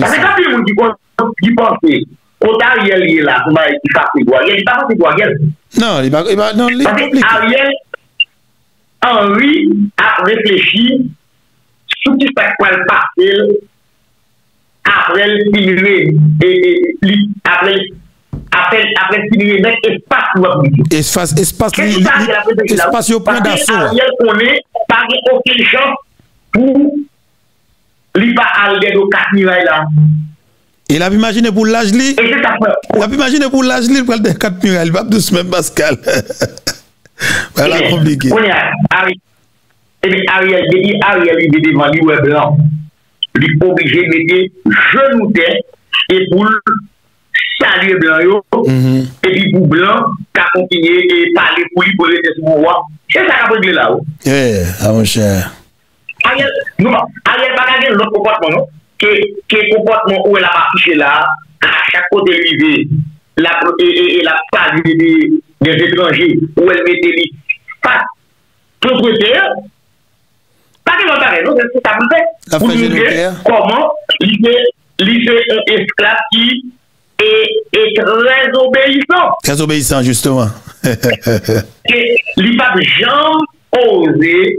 Pase kapi moun ki kon, ki panse, kote Ariel ye la, kouman e ki pase gwa Ariel, ki pa pase gwa Ariel. Non, li e ba, non, li komplike. Pase Ariel, Henri a reflechi sur qui ça quoi le passer après le finir et et- li- après après après finir mettre espace pour la politique. Espace espace Qu'est-ce li- qui passe li- à la politique là espace yo point Parce que d'assaut. Ariel connaît pas aucune chance pour li pas aller au quatre murailles là. Il a imaginé pour l'âge li. Et c'est ça. Il a imaginé pour l'âge li pour le 4 murailles, il va douce même Pascal. Voilà Eh bien, compliqué. On est à Ari- Ebi Ariel, debi Ariel li de devan li wè blan, li obije mette genoute e pou salye blan yo, mm -hmm. ebi pou blan ka kontinye e pale pou li pou le te sou mou wak. Se sa kapot gle la ah, ou. E, a mwen chè. Ariel, nou an, Ariel baka gen lòt kompotman nou, ke, ke kompotman ou e la papiche la, a chak kote li ve, la e, e, la pali de, de, de l'étranger, ou el mette li pat, tout kote yo, pas que parle, non, c'est ça vous fait. La dire génocléaire. comment il fait un esclave qui est, est très obéissant. Très obéissant justement. que li pa jam osé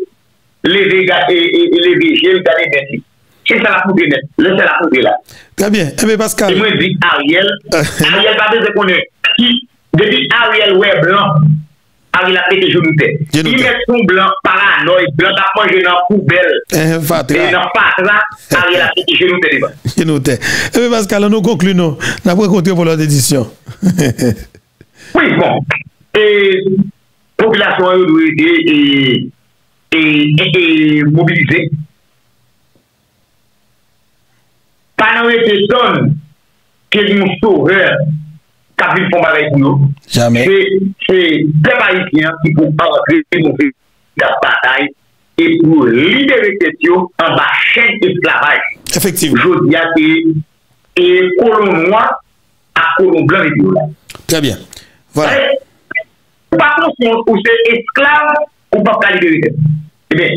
lever ga- et, et, et lever gel dans les bêtises. C'est ça la poudre. Là, c'est la poudre là. Très bien. Eh bien Pascal. Et moi, je dis Ariel, Ariel pas besoin de connaître qui, depuis Ariel ouais blanc, Ari la pete jounite. I met sou blan paranoy, blan ta panje nan poubel. E nan patra, ari la pete jounite li ba. Jounite. Ebe Pascal, an nou konklu nou. Na pou kontre pou lor edisyon. oui, bon. E, populasyon yo dwe de, e, e, e, mobilize. Panan we te ton, ke nou souveur, qui a vu font bagaille pour nous, Jamais. c'est des haïtiens qui pour entrer dans la bataille et pour libérer cette en bas chaîne d'esclavage. Effectivement. Je dis à et colon noir à colon blanc et là. Très bien. Voilà. Par contre, ou c'est esclave ou pas la liberté. Eh bien,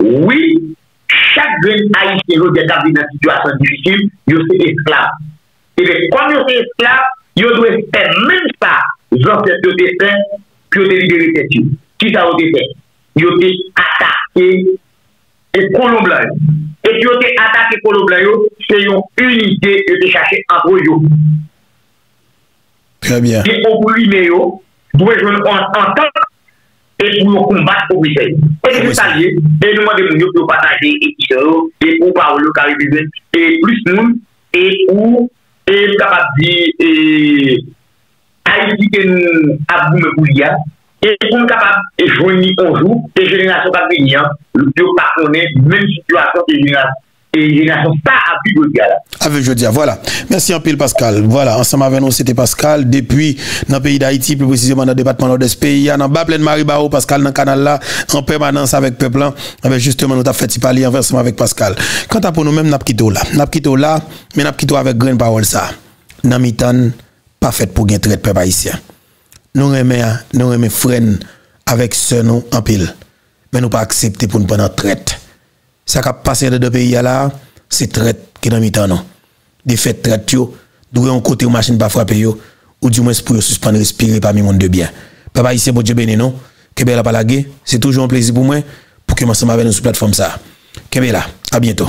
oui, chaque jeune haïtien qui est dans une situation difficile, il est esclave. Eh bien, comme il est esclave, yo dwe fè men sa zanse yo te fè ki yo te libere te ti. Ki sa yo te fè? Yo te atake e kolon blan e ki yo te atake kolon blan yo se yon unité yo te chache anpo yo e pou ime yo dwe joun an tanke e pou yo koumbat pou wisey. E di sa liye, e nou mwen de moun yo pou yo pataje e kisero, e pou pa ou lo karibizmen, e plus moun, e pou e kapap di, e a yi di ke nou abou me pou liya, et pour capable de joindre un jour, les générations qui viennent, le pas connaître même situation que génération et il n'y a pas à vivre Avec Jodia, voilà. Merci en pile Pascal. Voilà, ensemble avec nous, c'était Pascal. Depuis, dans le pays d'Haïti, plus précisément dans le département nord-est pays, dans bas pleine Maribao, Pascal dans le canal là, en permanence avec peuple avec justement nous avons fait parler ensemble avec Pascal. Quant à pour nous-mêmes, nous avons là. Nous avons là, mais nous avons avec grande parole ça. Dans mitan, pas fait pour gagner traite peuple haïtien. Nous remet, nous remet freine avec ce nom en pile. Mais nous pas accepter pour nous prendre traite. Ça qui a passé dans deux pays là c'est traite qui dans mi-temps non. Des faits traite yo doit un côté machine pas frapper ou du moins pour suspendre respirer parmi monde de bien. Papa ici bon Dieu béni non. Que belle pas c'est toujours un plaisir pour moi pour que ensemble avec nous sur plateforme ça. Que là à bientôt